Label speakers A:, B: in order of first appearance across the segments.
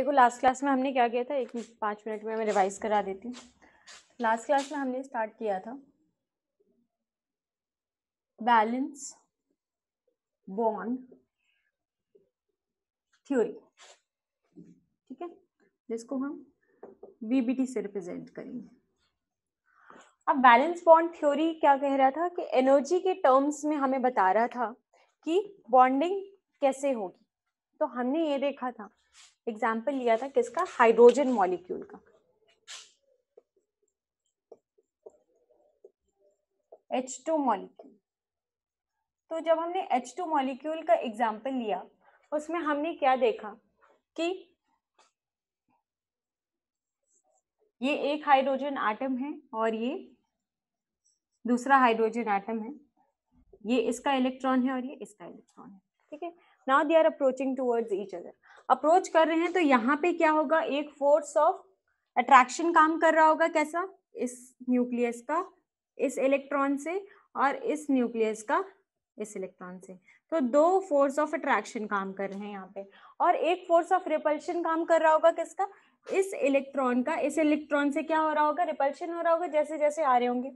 A: देखो last class में हमने क्या किया था? एक पाँच मिनट में मैं रिवाइज करा देती हूँ। लास्ट क्लास में हमने स्टार्ट किया था। बैलेंस बॉन्ड थ्योरी ठीक है? जिसको हम वीबीटी से रिप्रेजेंट करेंगे। अब बैलेंस बॉन्ड थ्योरी क्या कह रहा था? कि एनर्जी के टर्म्स में हमें बता रहा था कि बॉन्डिंग कैसे होगी। तो हमने ये देखा था एग्ज़ाम्पल लिया था किसका? हाइड्रोजन मॉलिक्यूल का। H2 मॉलिक्यूल तो जब हमने H2 मॉलिक्यूल का एग्ज़ाम्पल लिया, उसमें हमने क्या देखा कि ये एक हाइड्रोजन एटम है और ये दूसरा हाइड्रोजन एटम है। ये इसका इलेक्ट्रॉन है और ये इसका इलेक्ट्रॉन है। ठीक है? Now they are approaching towards each other approach कर रहे हैं तो यहाँ पे क्या होगा? एक फोर्स ऑफ़ अट्रैक्शन काम कर रहा होगा कैसा? इस न्यूक्लियस का, इस इलेक्ट्रॉन से और इस न्यूक्लियस का, इस इलेक्ट्रॉन से। तो दो फोर्स ऑफ़ अट्रैक्शन काम कर रहे हैं यहाँ पे। और एक फोर्स ऑफ़ रिपल्शन काम कर रहा होगा किसका? इस इलेक्ट्रॉन का। इस इलेक्ट्रॉन से क्या हो रहा होगा? रिपल्शन हो रहा होगा जैसे जैसे आ रहे होंगे।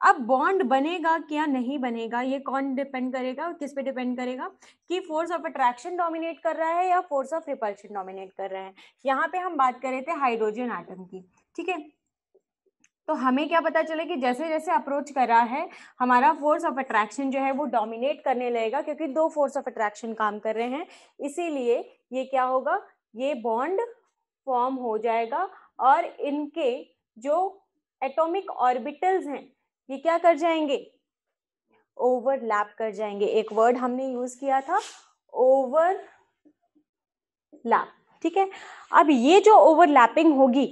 A: अब बॉन्ड बनेगा क्या नहीं बनेगा, ये कौन डिपेंड करेगा किस पे डिपेंड करेगा कि फोर्स ऑफ़ अट्रैक्शन डोमिनेट कर रहा है या फोर्स ऑफ़ रिपल्शन डोमिनेट कर रहा है? यहाँ पे हम बात कर रहे थे हाइड्रोजन एटम की, ठीक है? तो हमें क्या पता चले कि जैसे जैसे अप्रोच कर रहा है, हमारा फोर्स ऑफ़ अट्रैक्शन जो है वो डोमिनेट करने लगेगा क्योंकि दो फोर्स ऑफ़ अट्रैक्शन काम कर रहे हैं। इसीलिए ये क्या होगा, ये बॉन्ड फॉर्म हो जाएगा और इनके जो एटॉमिक ऑर्बिटल्स हैं ये क्या कर जाएँगे? ओवरलैप कर जाएँगे। एक वर्ड हमने यूज़ किया था ओवरलैप ठीक है? अब ये जो ओवरलैपिंग होगी,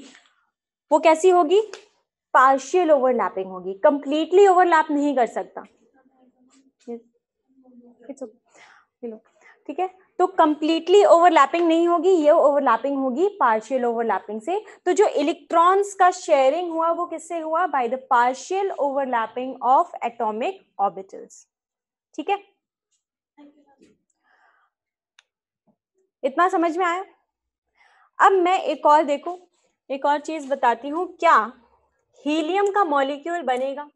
A: वो कैसी होगी? पार्शियल ओवरलैपिंग होगी। कंप्लीटली ओवरलैप नहीं कर सकता। ठीक है? तो कंप्लीटली ओवरलैपिंग नहीं होगी, ये ओवरलैपिंग होगी पार्शियल ओवरलैपिंग से। तो जो इलेक्ट्रॉन्स का शेयरिंग हुआ, वो किससे हुआ? By the partial overlapping of atomic orbitals ठीक है? इतना समझ में आया? अब मैं एक और देखो, एक और चीज़ बताती हूँ। क्या हीलियम का मॉलिक्यूल बनेगा?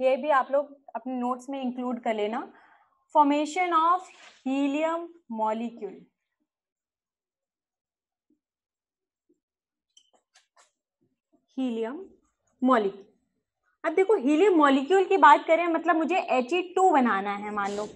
A: ये भी आप लोग अपने नोट्स में इंक्लूड कर लेना। Formation of helium molecule. Helium molecule अब देखो हीलियम मॉलिक्यूल की बात करें मतलब मुझे एच टू बनाना है, मान लो।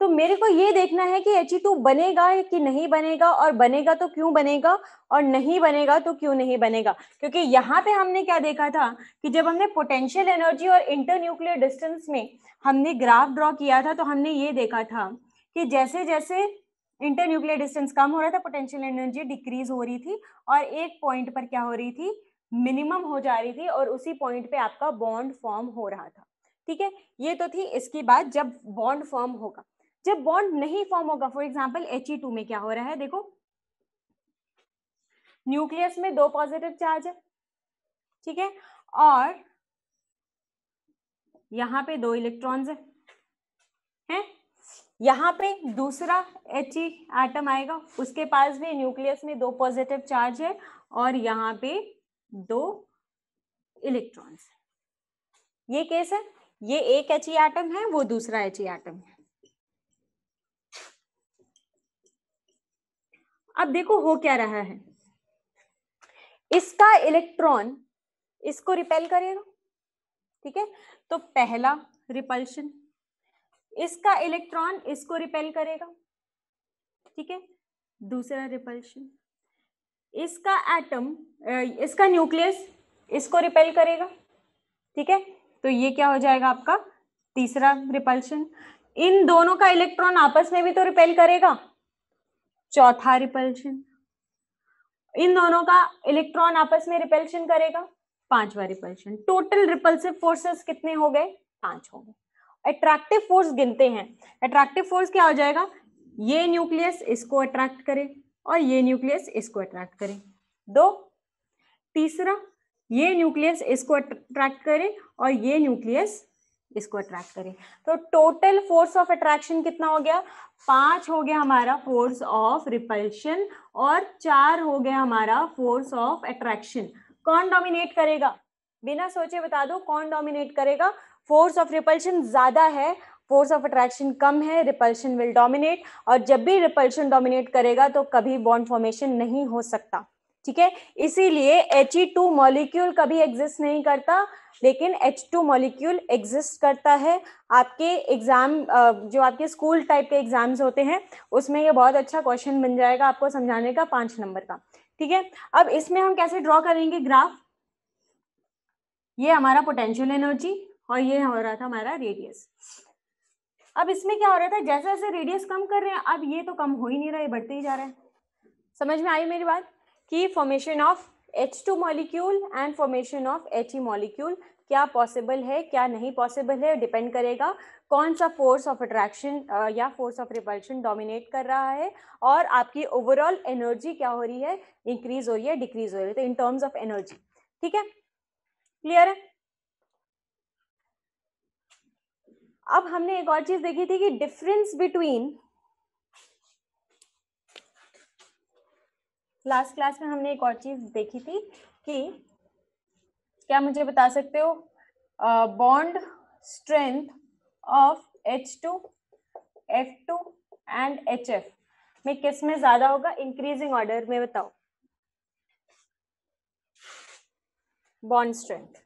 A: तो मेरे को ये देखना है कि एच टू बनेगा कि नहीं बनेगा और बनेगा तो क्यों बनेगा और नहीं बनेगा तो क्यों नहीं बनेगा? क्योंकि यहाँ पे हमने क्या देखा था कि जब हमने पोटेंशियल एनर्जी और इंटर न्यूक्लियर डिस्टेंस में हमने ग्राफ ड्रॉ किया था तो हमने ये देखा था कि जैसे जैसे इंटर न्यूक्लियर डिस्टेंस कम हो रहा था पोटेंशियल एनर्जी डिक्रीज हो रही थी और एक पॉइंट पर क्या हो रही थी? मिनिमम हो जा रही थी और उसी पॉइंट पे आपका बॉन्ड फॉर्म हो रहा था। ठीक है? ये तो थी इसकी बात जब बॉन्ड फॉर्म होगा। जब बॉन्ड नहीं फॉर्म होगा फॉर एग्ज़ाम्पल एच टू में क्या हो रहा है? देखो, न्यूक्लियस में दो पॉजिटिव चार्ज है, ठीक है? और यहाँ पे दो इलेक्ट्रॉन्स है, हैं? यहाँ पे दूसरा एच ई एटम आएगा, उसके पास भी न्यूक्लियस में दो पॉजिटिव चार्ज है, और यहाँ पे दो इलेक्ट्रॉन्स ये केस है, ये एक एच ई एटम है, वो दूसरा एच ई एटम है। अब देखो हो क्या रहा है। इसका इलेक्ट्रॉन इसको रिपेल करेगा, ठीक है? तो पहला रिपल्शन इसका इलेक्ट्रॉन इसको रिपेल करेगा, ठीक है? दूसरा रिपल्शन इसका एटम इसका न्यूक्लियस इसको रिपेल करेगा, ठीक है? तो ये क्या हो जाएगा आपका, तीसरा रिपल्शन इन दोनों का इलेक्ट्रॉन आपस में भी तो रिपेल करेगा। चौथा रिपल्शन इन दोनों का इलेक्ट्रॉन आपस में रिपल्शन करेगा, पांचवा रिपल्शन टोटल रिपल्सिव फोर्सेस कितने हो गए? पाँच हो गए. अट्रैक्टिव फोर्स गिनते हैं. अट्रैक्टिव फोर्स क्या हो जाएगा? ये न्यूक्लियस इसको अट्रैक्ट करे और ये न्यूक्लियस इसको अट्रैक्ट करे. दो. तीसरा, ये न्यूक्लियस इसको अट्रैक्ट करे और ये न्यूक्लियस इसको अट्रैक्ट करें। तो टोटल फोर्स ऑफ़ अट्रैक्शन कितना हो गया? पाँच हो गया हमारा फोर्स ऑफ़ रिपल्शन और चार हो गया हमारा फोर्स ऑफ़ अट्रैक्शन कौन डोमिनेट करेगा? बिना सोचे बता दो, कौन डोमिनेट करेगा? फोर्स ऑफ़ रिपल्शन ज़्यादा है फोर्स ऑफ़ अट्रैक्शन कम है रिपल्शन विल डोमिनेट और जब भी रिपल्शन डोमिनेट करेगा तो कभी बॉन्ड फॉर्मेशन नहीं हो सकता। ठीक है? इसीलिए एच ई टू मॉलिक्यूल कभी एग्जिस्ट नहीं करता, लेकिन एच टू मॉलिक्यूल एग्जिस्ट करता है। आपके एग्ज़ाम जो आपके स्कूल टाइप के एग्ज़ाम्स होते हैं, उसमें ये बहुत अच्छा क्वेश्चन बन जाएगा आपको समझाने का पाँच नंबर का। ठीक है? अब इसमें हम कैसे ड्रॉ करेंगे ग्राफ ये हमारा पोटेंशियल एनर्जी और ये हो रहा था हमारा रेडियस अब इसमें क्या हो रहा था? जैसे जैसे रेडियस कम कर रहे हैं, अब ये तो कम हो ही नहीं रहा है बढ़ते ही जा रहा है। समझ में आई मेरी बात? कि formation of H two molecule and formation of H E molecule क्या पॉसिबल है, क्या नहीं पॉसिबल है डिपेंड करेगा कौन सा फोर्स ऑफ़ अट्रैक्शन या फोर्स ऑफ़ रिपल्शन डोमिनेट कर रहा है और आपकी ओवरऑल एनर्जी क्या हो रही है इंक्रीज हो रही है डिक्रीज हो रही है। तो इन टर्म्स ऑफ़ एनर्जी ठीक है? क्लियर है? अब हमने एक और चीज़ देखी थी कि डिफरेंस बिटवीन लास्ट क्लास में हमने एक और चीज़ देखी थी कि क्या मुझे बता सकते हो? Bond strength of H two F two and H F में किसमें ज़्यादा होगा? इंक्रीजिंग ऑर्डर में बताओ। बॉन्ड स्ट्रेंथ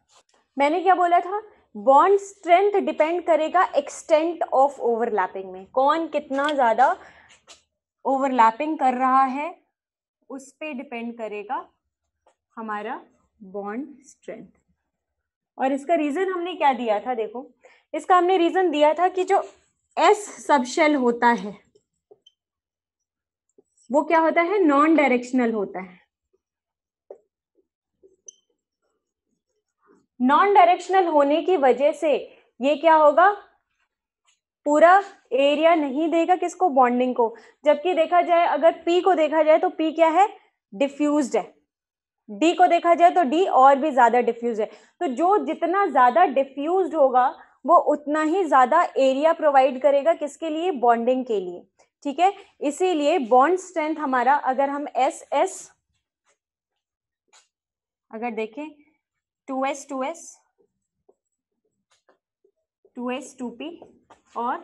A: मैंने क्या बोला था? बॉन्ड स्ट्रेंथ डिपेंड करेगा एक्सटेंट ऑफ़ ओवरलैपिंग में। कौन कितना ज़्यादा ओवरलैपिंग कर रहा है? उस पर डिपेंड करेगा हमारा बॉन्ड स्ट्रेंथ। और इसका रीजन हमने क्या दिया था देखो, इसका हमने रीजन दिया था कि जो एस सबशेल होता है, वो क्या होता है? नॉन डायरेक्शनल होता है। नॉन डायरेक्शनल होने की वजह से ये क्या होगा? पूरा एरिया नहीं देगा किसको? बॉन्डिंग को। जबकि देखा जाए, अगर पी को देखा जाए तो पी क्या है? डिफ्यूज है। डी को देखा जाए तो डी और भी ज़्यादा डिफ्यूज है। तो जो जितना ज़्यादा डिफ्यूज होगा, वो उतना ही ज़्यादा एरिया प्रोवाइड करेगा किसके लिए? बॉन्डिंग के लिए। ठीक है? इसीलिए बॉन्ड स्ट्रेंथ हमारा, अगर हम एस एस अगर देखें, two S two S two S two P और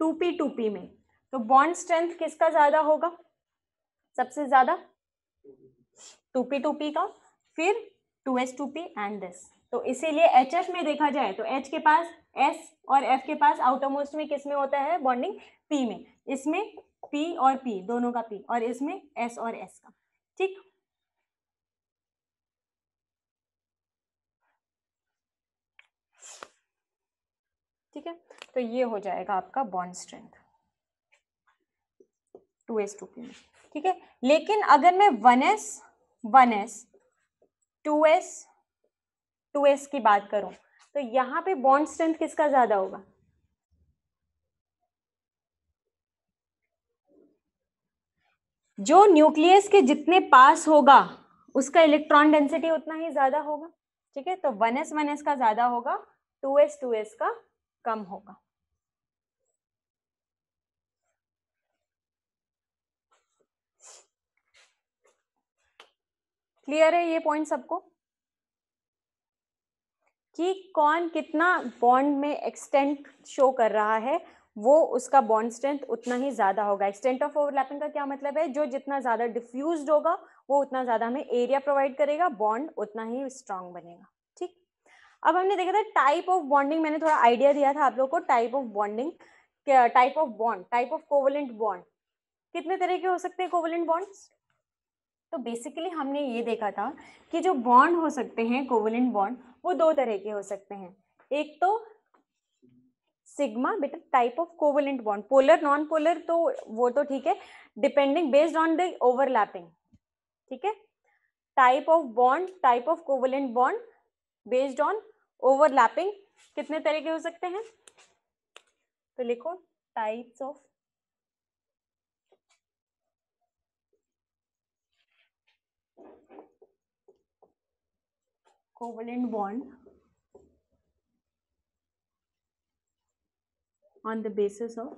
A: टू पी टू पी में। तो बॉन्ड स्ट्रेंथ किसका ज़्यादा होगा? सबसे ज़्यादा? टू पी टू पी का। फिर two S two P and this तो इसीलिए एच एफ़ में देखा जाए तो एच के पास एस और एफ़ के पास आउटरमोस्ट में किसमें होता है? बॉन्डिंग पी में। इसमें पी और पी दोनों का पी और इसमें एस और एस का। ठीक? ठीक है? तो ये हो जाएगा आपका bond strength two S two P में. ठीक है? लेकिन अगर मैं one S one S two S two S की बात करूँ तो यहाँ पे बॉन्ड स्ट्रेंथ किसका ज़्यादा होगा? जो न्यूक्लियस के जितने पास होगा, उसका इलेक्ट्रॉन डेंसिटी उतना ही ज़्यादा होगा। ठीक है? तो वन एस वन एस का ज़्यादा होगा टू एस टू एस का कम होगा। क्लियर है ये पॉइंट सबको? कि कौन कितना बॉन्ड में एक्सटेंट शो कर रहा है, वो उसका बॉन्ड स्ट्रेंथ उतना ही ज़्यादा होगा। एक्सटेंट ऑफ़ ओवरलैपिंग का क्या मतलब है? जो जितना ज़्यादा डिफ्यूज होगा, वो उतना ज़्यादा हमें एरिया प्रोवाइड करेगा बॉन्ड उतना ही स्ट्रांग बनेगा। अब हमने देखा था टाइप ऑफ़ बॉन्डिंग मैंने थोड़ा आइडिया दिया था आप लोग को type of bonding type of bond type of covalent bond कितने तरह के हो सकते हैं कोवलेंट बॉन्ड्स तो बेसिकली हमने ये देखा था कि जो बॉन्ड हो सकते हैं कोवलेंट बॉन्ड वो दो तरह के हो सकते हैं। एक तो सिग्मा बेटा type of covalent bond polar non polar तो वो तो ठीक है depending based on the overlapping ठीक है? Type of bond type of covalent bond based on overlapping कितने तरह के हो सकते हैं? तो लिखो types of covalent bond on the basis of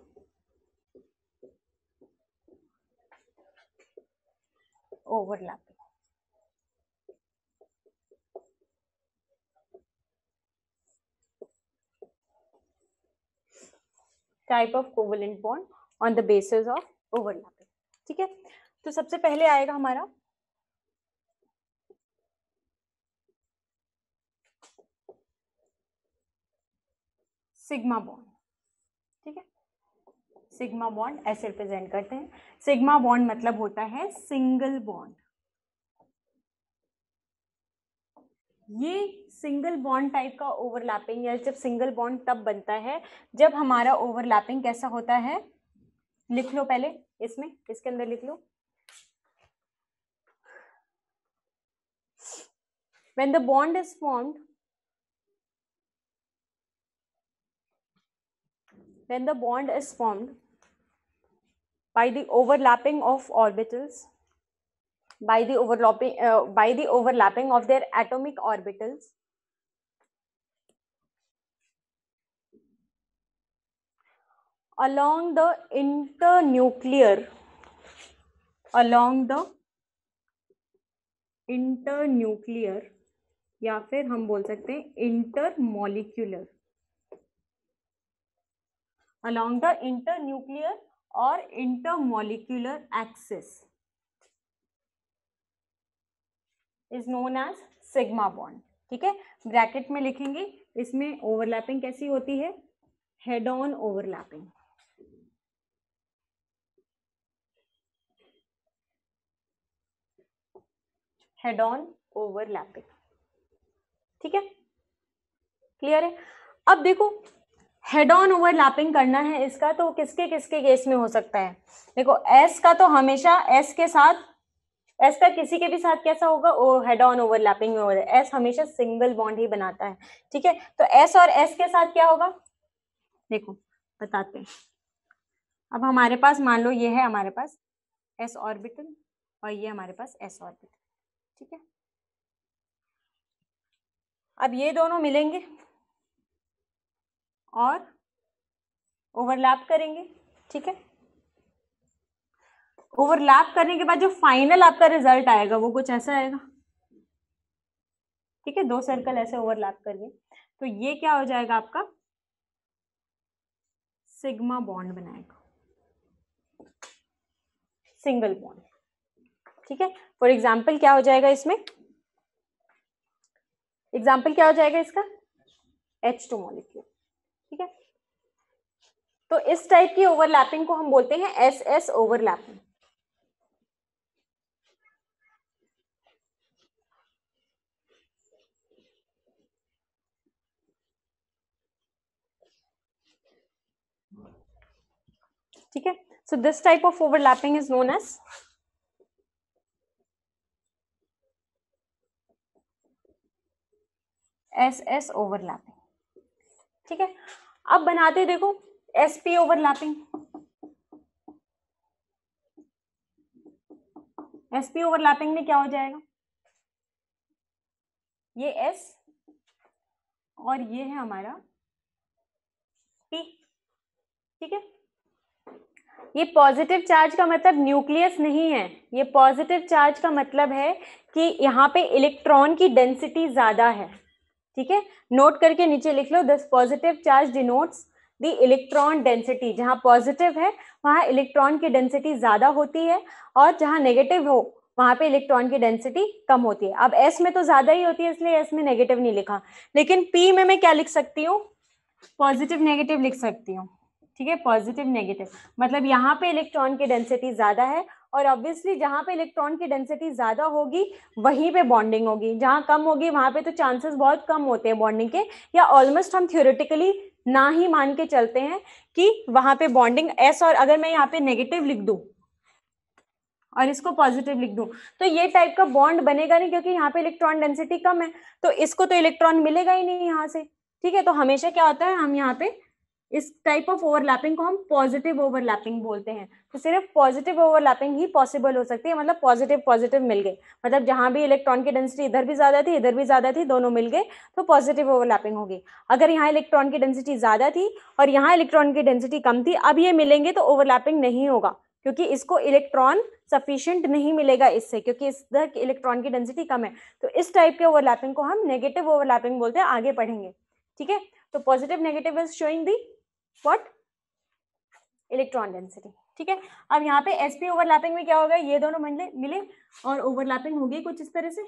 A: overlap Type of covalent bond on the basis of overlapping. ठीक है? तो सबसे पहले आएगा हमारा सिग्मा बॉन्ड। ठीक है? सिग्मा बॉन्ड ऐसे रिप्रेजेंट करते हैं। सिग्मा बॉन्ड मतलब होता है सिंगल बॉन्ड। ये सिंगल बॉन्ड टाइप का ओवरलैपिंग या जब सिंगल बॉन्ड तब बनता है, जब हमारा ओवरलैपिंग कैसा होता है? लिख लो पहले, इसमें, इसके अंदर लिख लो। When the bond is formed, when the bond is formed by the overlapping of orbitals by the overlapping uh, by the overlapping of their atomic orbitals along the internuclear along the internuclear या फिर हम बोल सकते हैं intermolecular along the internuclear or intermolecular axis is known as sigma bond, ठीक है? Bracket में लिखेंगे, इसमें ओवरलैपिंग कैसी होती है? Head on overlapping head on overlapping ठीक है? क्लियर है? अब देखो हेड ऑन ओवरलैपिंग करना है इसका तो किसके किसके केस में हो सकता है? देखो एस का तो हमेशा एस के साथ एस का किसी के भी साथ कैसा होगा? वो हेड ऑन ओवरलैपिंग में हो रहा है। एस हमेशा सिंगल बॉन्ड ही बनाता है, ठीक है? तो एस और एस के साथ क्या होगा? देखो, बताते हैं। अब हमारे पास, मान लो ये है हमारे पास एस ऑर्बिटल और ये हमारे पास एस ऑर्बिटल ठीक है? अब ये दोनों मिलेंगे और ओवरलैप करेंगे, ठीक है? ओवरलैप करने के बाद जो फाइनल आपका रिज़ल्ट आएगा, वो कुछ ऐसा आएगा। ठीक है, दो सर्कल ऐसे ओवरलैप करिए तो ये क्या हो जाएगा आपका? सिग्मा बॉन्ड बनाएगा। Single bond. ठीक है, फॉर एग्ज़ाम्पल क्या हो जाएगा इसमें? एग्ज़ाम्पल क्या हो जाएगा इसका? एच टू मॉलिक्यूल ठीक है तो इस टाइप की ओवरलैपिंग को हम बोलते हैं एस एस ओवरलैपिंग ठीक है? So this type of overlapping is known as S S overlapping ठीक है? अब बनाते देखो S P overlapping S P overlapping में क्या हो जाएगा? ये एस और ये है हमारा पी ठीक है? ये पॉजिटिव चार्ज का मतलब न्यूक्लियस नहीं है। ये पॉजिटिव चार्ज का मतलब है कि यहाँ पे इलेक्ट्रॉन की डेंसिटी ज़्यादा है। ठीक है? नोट करके नीचे लिख लो this positive charge denotes the electron density जहाँ पॉजिटिव है, वहाँ इलेक्ट्रॉन की डेंसिटी ज़्यादा होती है और जहाँ नेगेटिव हो, वहाँ पे इलेक्ट्रॉन की डेंसिटी कम होती है। अब एस में तो ज़्यादा ही होती है, इसलिए एस में नेगेटिव नहीं लिखा। लेकिन पी में मैं क्या लिख सकती हूँ? पॉजिटिव नेगेटिव लिख सकती हूँ। ठीक है पॉजिटिव नेगेटिव मतलब यहाँ पे इलेक्ट्रॉन की डेंसिटी ज़्यादा है और ऑब्वियसली जहाँ पे इलेक्ट्रॉन की डेंसिटी ज़्यादा होगी, वहीं पे बॉन्डिंग होगी। जहाँ कम होगी, वहाँ पे तो चांसेस बहुत कम होते हैं बॉन्डिंग के। या ऑलमोस्ट हम थियोरेटिकली ना ही मान के चलते हैं कि वहाँ पे बॉन्डिंग एस और अगर मैं यहाँ पे नेगेटिव लिख दू और इसको पॉजिटिव लिख दूँ तो ये टाइप का बॉन्ड बनेगा नहीं क्योंकि यहाँ पे इलेक्ट्रॉन डेंसिटी कम है। तो इसको तो इलेक्ट्रॉन मिलेगा ही नहीं यहाँ से। ठीक है तो हमेशा क्या होता है, हम यहाँ पे इस टाइप ऑफ़ ओवरलैपिंग को हम पॉजिटिव ओवरलैपिंग बोलते हैं। तो सिर्फ़ पॉजिटिव ओवरलैपिंग ही पॉसिबल हो सकती है मतलब पॉजिटिव पॉजिटिव मिल गए मतलब जहाँ भी इलेक्ट्रॉन की डेंसिटी इधर भी ज़्यादा थी, इधर भी ज़्यादा थी, दोनों मिल गए तो पॉजिटिव ओवरलैपिंग होगी। अगर यहाँ इलेक्ट्रॉन की डेंसिटी ज़्यादा थी और यहाँ इलेक्ट्रॉन की डेंसिटी कम थी, अब ये मिलेंगे तो ओवरलैपिंग नहीं होगा, क्योंकि इसको इलेक्ट्रॉन सफिशियंट नहीं मिलेगा इससे, क्योंकि इधर इलेक्ट्रॉन की डेंसिटी कम है। तो इस टाइप के ओवरलैपिंग को हम नेगेटिव ओवरलैपिंग बोलते हैं, आगे पढ़ेंगे। ठीक है? तो positive negative is showing the what electron density ठीक है? अब यहाँ पे एसपी ओवरलैपिंग में क्या होगा? ये दोनों मिले मिले और ओवरलैपिंग होगी कुछ इस तरह से।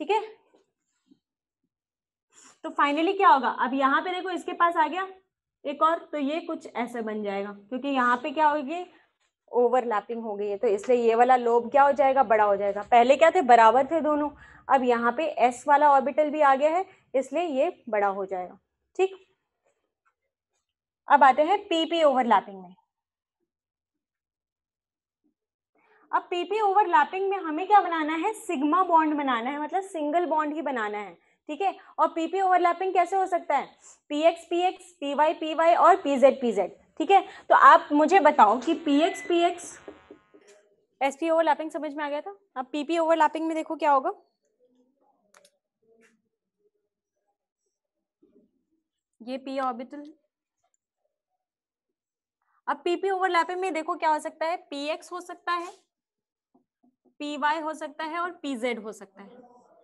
A: ठीक है? तो फाइनली क्या होगा? अब यहाँ पे देखो इसके पास आ गया एक और तो ये कुछ ऐसे बन जाएगा, क्योंकि यहाँ पे क्या होगी? ओवरलैपिंग हो गई है तो इसलिए ये वाला लोब क्या हो जाएगा? बड़ा हो जाएगा। पहले क्या थे? बराबर थे दोनों। अब यहाँ पे एस वाला ऑर्बिटल भी आ गया है, इसलिए ये बड़ा हो जाएगा। ठीक? अब आते हैं पीपी ओवरलैपिंग में। अब पीपी ओवरलैपिंग में हमें क्या बनाना है? सिग्मा बॉन्ड बनाना है मतलब सिंगल बॉन्ड ही बनाना है, ठीक है? और पीपी ओवरलैपिंग कैसे हो सकता है? P X P X P Y P Y और पी जेड पी जेड ठीक है? तो आप मुझे बताओ कि P X P X S P overlapping समझ में आ गया था? अब पीपी ओवरलैपिंग में देखो क्या होगा। ये पी ऑर्बिटल अब पीपी ओवरलैपिंग में देखो क्या हो सकता है? पी एक्स हो सकता है पी वाई हो सकता है और पी जेड हो सकता है।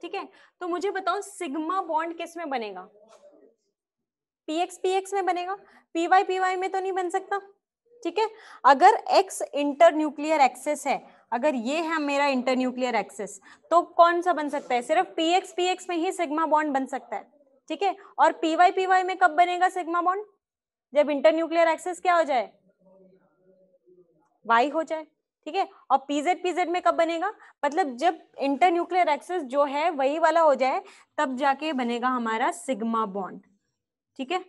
A: ठीक है? तो मुझे बताओ सिग्मा बॉन्ड किसमें बनेगा? पी एक्स पी एक्स में बनेगा। पी वाई पी वाई में तो नहीं बन सकता। ठीक है? अगर एक्स इंटर न्यूक्लियर एक्सेस है, अगर ये है मेरा इंटर न्यूक्लियर एक्सेस तो कौन सा बन सकता है? सिर्फ़ पी एक्स पी एक्स में ही सिग्मा बॉन्ड बन सकता है। ठीक है? और पीवाई पीवाई में कब बनेगा सिग्मा बॉन्ड जब इंटर न्यूक्लियर एक्सेस क्या हो जाए? वाई हो जाए, ठीक है? और पीजेड पीजेड में कब बनेगा? मतलब जब इंटर न्यूक्लियर एक्सेस जो है, वही वाला हो जाए, तब जाके बनेगा हमारा सिग्मा बॉन्ड ठीक है?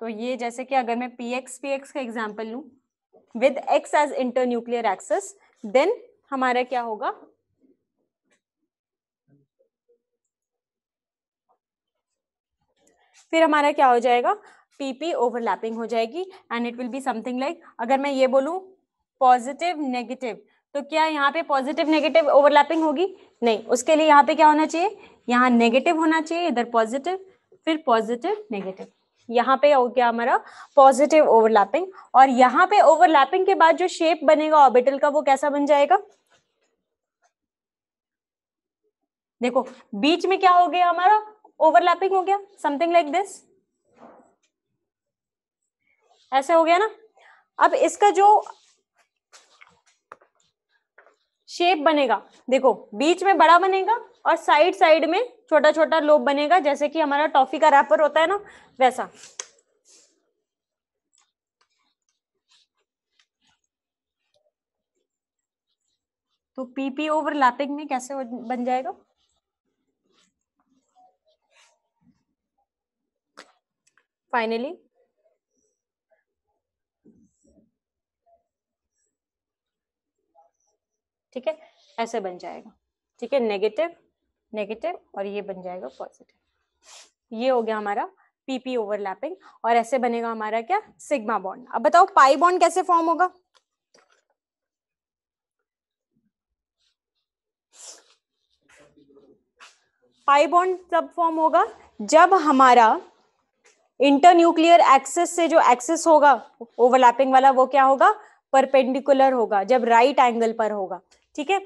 A: तो ये जैसे कि अगर मैं पी एक्स पी एक्स का एग्ज़ाम्पल लू with X as internuclear axis then हमारा क्या होगा? फिर हमारा क्या हो जाएगा? पीपी ओवरलैपिंग हो जाएगी and it will be something like अगर मैं ये बोलूँ पॉजिटिव नेगेटिव तो क्या यहाँ पे पॉजिटिव नेगेटिव ओवरलैपिंग होगी? नहीं, उसके लिए यहाँ पे क्या होना चाहिए? यहाँ नेगेटिव होना चाहिए, इधर पॉजिटिव फिर पॉजिटिव नेगेटिव यहाँ पे हो गया हमारा पॉजिटिव ओवरलैपिंग और यहाँ पे ओवरलैपिंग के बाद जो शेप बनेगा ऑर्बिटल का, वो कैसा बन जाएगा? देखो, बीच में क्या हो गया हमारा? ओवरलैपिंग हो गया? समथिंग लाइक दिस ऐसे हो गया ना? अब इसका जो शेप बनेगा, देखो, बीच में बड़ा बनेगा और साइड साइड में छोटा छोटा लोब बनेगा, जैसे कि हमारा टॉफी का रैपर होता है ना, वैसा। तो पीपी ओवरलैपिंग में कैसे बन जाएगा? फाइनली ठीक है? ऐसे बन जाएगा। ठीक है? नेगेटिव नेगेटिव और ये बन जाएगा पॉजिटिव ये हो गया हमारा पीपी ओवरलैपिंग और ऐसे बनेगा हमारा क्या? सिग्मा बॉन्ड अब बताओ पाई बॉन्ड कैसे फॉर्म होगा? पाई बॉन्ड तब फॉर्म होगा? जब हमारा इंटरन्यूक्लियर एक्सेस से जो एक्सेस होगा, ओवरलैपिंग वाला, वो क्या होगा? परपेंडिकुलर होगा, जब राइट right एंगल पर होगा। ठीक है?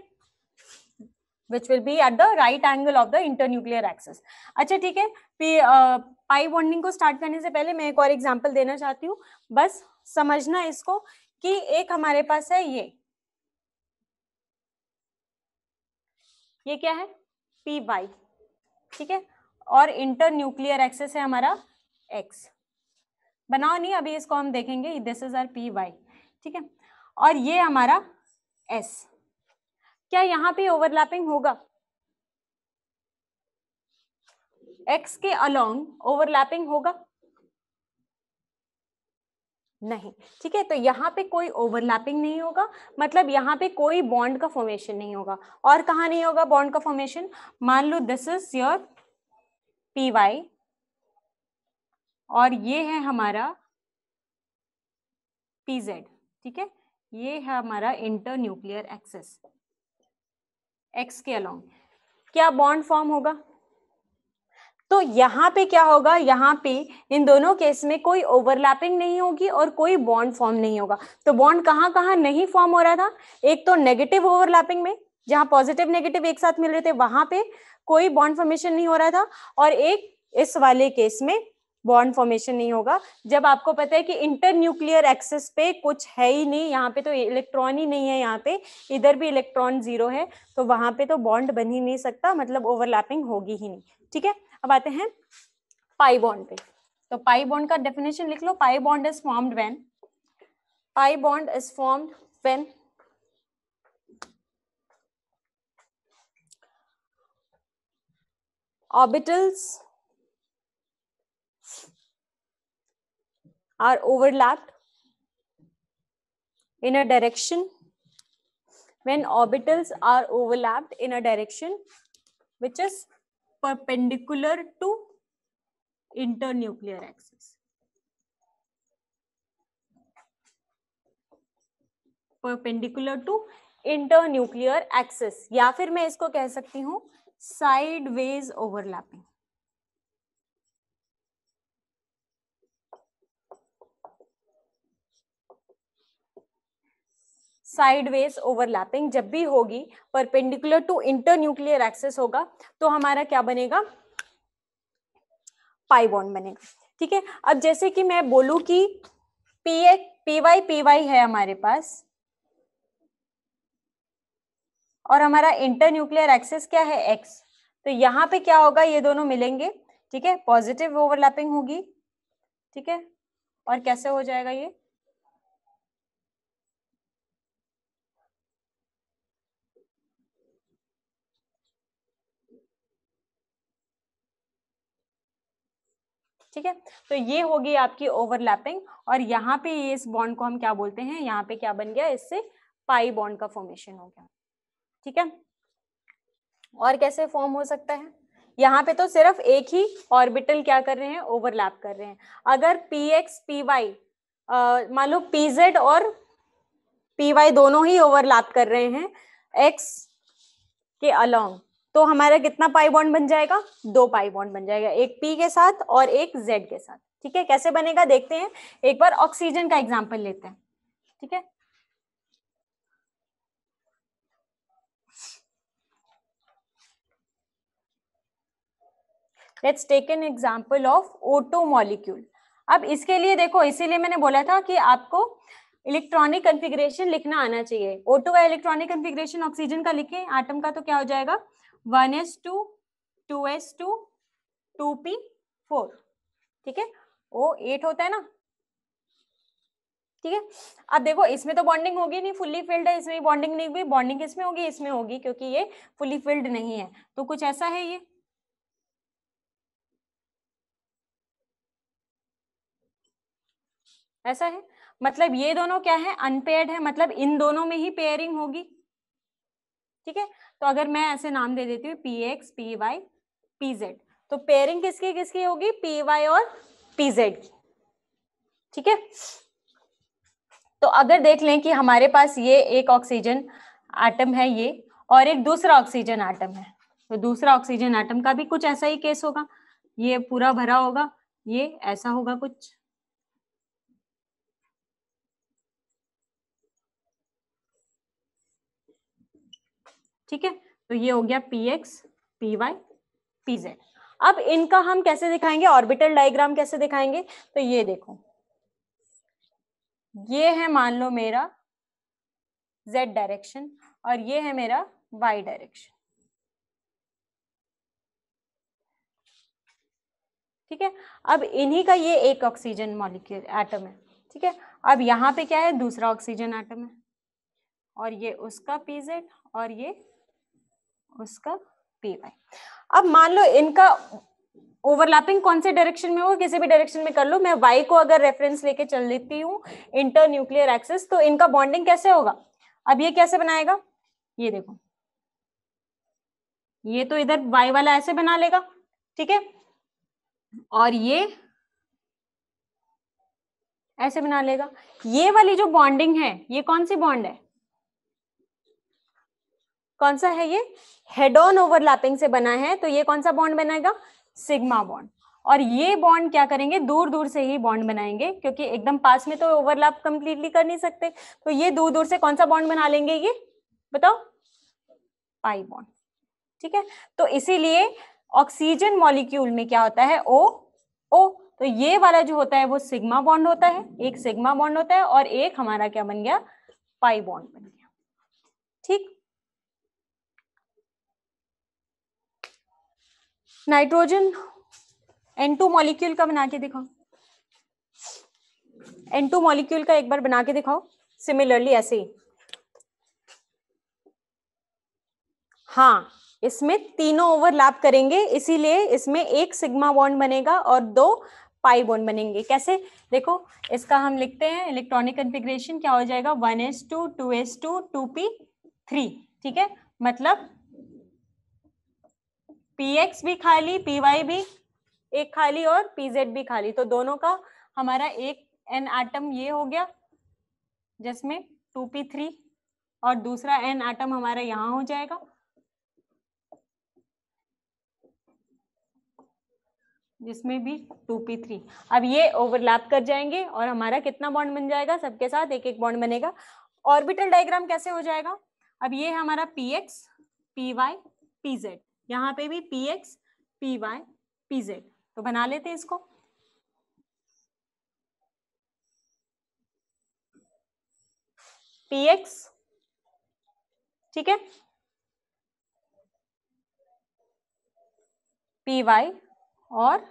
A: Which will be at the right angle of the internuclear axis अच्छा ठीक है? पाई बॉन्डिंग को स्टार्ट करने से पहले मैं एक और एग्ज़ाम्पल देना चाहती हूँ। बस समझना इसको कि एक हमारे पास है ये। ये क्या है? पी वाई ठीक है? और इंटर न्यूक्लियर एक्सेस है हमारा एक्स बनाओ नहीं, अभी इसको हम देखेंगे this is our p y ठीक है? और ये हमारा एस क्या यहाँ पे ओवरलैपिंग होगा? एक्स के अलोंग ओवरलैपिंग होगा? नहीं, ठीक है? तो यहाँ पे कोई ओवरलैपिंग नहीं होगा मतलब यहाँ पे कोई बॉन्ड का फॉर्मेशन नहीं होगा। और कहा नहीं होगा बॉन्ड का फॉर्मेशन मान लो this is your p y और ये है हमारा पीजेड ठीक है? ये है हमारा इंटर न्यूक्लियर एक्सेस एक्स के अलोंग क्या बॉन्ड फॉर्म होगा? तो यहाँ पे क्या होगा? यहाँ पे इन दोनों केस में कोई ओवरलैपिंग नहीं होगी और कोई बॉन्ड फॉर्म नहीं होगा। तो बॉन्ड कहाँ कहाँ नहीं फॉर्म हो रहा था? एक तो नेगेटिव ओवरलैपिंग में, जहाँ पॉजिटिव नेगेटिव एक साथ मिल रहे थे, वहाँ पे कोई बॉन्ड फॉर्मेशन नहीं हो रहा था। और एक इस वाले केस में बॉन्ड फॉर्मेशन नहीं होगा। जब आपको पता है कि इंटर न्यूक्लियर एक्सेस पे कुछ है ही नहीं, यहाँ पे तो इलेक्ट्रॉन ही नहीं है यहाँ पे, इधर भी इलेक्ट्रॉन ज़ीरो है तो वहाँ पे तो बॉन्ड बन ही नहीं सकता मतलब ओवरलैपिंग होगी ही नहीं। ठीक है? अब आते हैं पाई बॉन्ड पे। तो पाई बॉन्ड का डेफिनेशन लिख लो। Pi bond is formed when pi bond is formed when orbitals are overlapped in a direction when orbitals are overlapped in a direction which is perpendicular to internuclear axis. perpendicular to internuclear axis या फिर मैं इसको कह सकती हूँ sideways overlapping. Sideways overlapping जब भी होगी परपेंडिकुलर टू इंटरन्यूक्लियर एक्सेस होगा तो हमारा क्या बनेगा? पाई बॉन्ड बनेगा। ठीक है? अब जैसे कि मैं बोलूँ कि पी एक पी वाई पी वाई है हमारे पास, और हमारा इंटर न्यूक्लियर एक्सेस क्या है? एक्स तो यहाँ पे क्या होगा? ये दोनों मिलेंगे। ठीक है? पॉजिटिव ओवरलैपिंग होगी। ठीक है? और कैसे हो जाएगा ये? ठीक है? तो ये होगी आपकी ओवरलैपिंग और यहाँ पे ये इस बॉन्ड को हम क्या बोलते हैं? यहाँ पे क्या बन गया? इससे पाई बॉन्ड का फॉर्मेशन हो गया। ठीक है? और कैसे फॉर्म हो सकता है? यहाँ पे तो सिर्फ़ एक ही ऑर्बिटल क्या कर रहे हैं? ओवरलैप कर रहे हैं। अगर पी एक्स पी वाई मान लो पी जेड और पी वाई दोनों ही ओवरलैप कर रहे हैं एक्स के अलोंग तो हमारा कितना पाई बॉन्ड बन जाएगा? दो पाई बॉन्ड बन जाएगा, एक पी के साथ और एक जेड के साथ। ठीक है, कैसे बनेगा देखते हैं। एक बार ऑक्सीजन का एग्ज़ाम्पल लेते हैं। ठीक है? Let's take an example of O two molecule अब इसके लिए देखो, इसीलिए मैंने बोला था कि आपको इलेक्ट्रॉनिक कंफिग्रेशन लिखना आना चाहिए। ओटो का इलेक्ट्रॉनिक कंफिग्रेशन ऑक्सीजन का लिखे आटम का तो क्या हो जाएगा? One s two two s two two p four. ठीक है? ओ एट होता है ना? ठीक है? अब देखो, इसमें तो बॉन्डिंग होगी नहीं फुल्ली फिल्ड है, इसमें बॉन्डिंग नहीं हुई बॉन्डिंग इसमें होगी? इसमें होगी, क्योंकि ये फुल्ली फिल्ड नहीं है। तो कुछ ऐसा है ये? ऐसा है? मतलब ये दोनों क्या है? अनपेयर्ड है मतलब इन दोनों में ही पेयरिंग होगी। ठीक है? तो अगर मैं ऐसे नाम दे देती हूँ p x p y p z तो पेयरिंग किसकी किसकी होगी? पी वाई और पी जेड की। ठीक है? तो अगर देख लें कि हमारे पास ये एक ऑक्सीजन एटम है ये, और एक दूसरा ऑक्सीजन एटम है तो दूसरा ऑक्सीजन एटम का भी कुछ ऐसा ही केस होगा। ये पूरा भरा होगा, ये ऐसा होगा कुछ। ठीक है? तो ये हो गया p x p y p z अब इनका हम कैसे दिखाएँगे? ऑर्बिटल डायग्राम कैसे दिखाएँगे? तो ये देखो। ये है मान लो मेरा जेड डायरेक्शन और ये है मेरा वाई डायरेक्शन ठीक है? अब इन्हीं का ये एक ऑक्सीजन मॉलिक्यूल एटम है। ठीक है? अब यहाँ पे क्या है? दूसरा ऑक्सीजन एटम है। और ये उसका पीजेड और ये उसका पी वाई अब मान लो इनका ओवरलैपिंग कौन से डायरेक्शन में हो किसी भी डायरेक्शन में कर लो। मैं वाई को अगर रेफरेंस लेके चल लेती हूँ इंटर न्यूक्लियर एक्सेस तो इनका बॉन्डिंग कैसे होगा? अब ये कैसे बनाएगा? ये देखो। ये तो इधर वाई वाला ऐसे बना लेगा, ठीक है? और ये ऐसे बना लेगा। ये वाली जो बॉन्डिंग है, ये कौन सी बॉन्ड है? कौन सा है ये? हेड ऑन ओवरलैपिंग से बना है तो ये कौन सा बॉन्ड बनाएगा? सिग्मा बॉन्ड और ये बॉन्ड क्या करेंगे? दूर दूर से ही बॉन्ड बनाएँगे, क्योंकि एकदम पास में तो ओवरलैप कंप्लीटली कर नहीं सकते। तो ये दूर दूर से कौन सा बॉन्ड बना लेंगे ये? बताओ। पाई बॉन्ड ठीक है? तो इसीलिए ऑक्सीजन मॉलिक्यूल में क्या होता है? ओ ओ तो ये वाला जो होता है, वो सिग्मा बॉन्ड होता है, एक सिग्मा बॉन्ड होता है, और एक हमारा क्या बन गया? पाई बॉन्ड बन गया ठीक नाइट्रोजन N2 मॉलिक्यूल का बना के दिखाओ। N2 मॉलिक्यूल का एक बार बना के दिखाओ सिमिलरली ऐसे ही। हाँ इसमें तीनों ओवरलैप करेंगे, इसीलिए इसमें एक सिग्मा बॉन्ड बनेगा और दो पाई बॉन्ड बनेंगे। कैसे? देखो, इसका हम लिखते हैं इलेक्ट्रॉनिक कन्फिग्रेशन क्या हो जाएगा? One s two two s two two p three ठीक है? मतलब पी एक्स भी खाली पी वाई भी, एक खाली और पी जेड भी खाली तो दोनों का हमारा एक एन एटम ये हो गया, जिसमें टू पी थ्री और दूसरा एन एटम हमारा यहाँ हो जाएगा। जिसमें भी टू पी थ्री अब ये ओवरलैप कर जाएँगे और हमारा कितना बॉन्ड बन जाएगा? सबके साथ एक एक बॉन्ड बनेगा। ऑर्बिटल डायग्राम कैसे हो जाएगा? अब ये हमारा p x p y p z यहाँ पे भी p x p y p z तो बना लेते हैं इसको। पी एक्स ठीक है? पी वाई और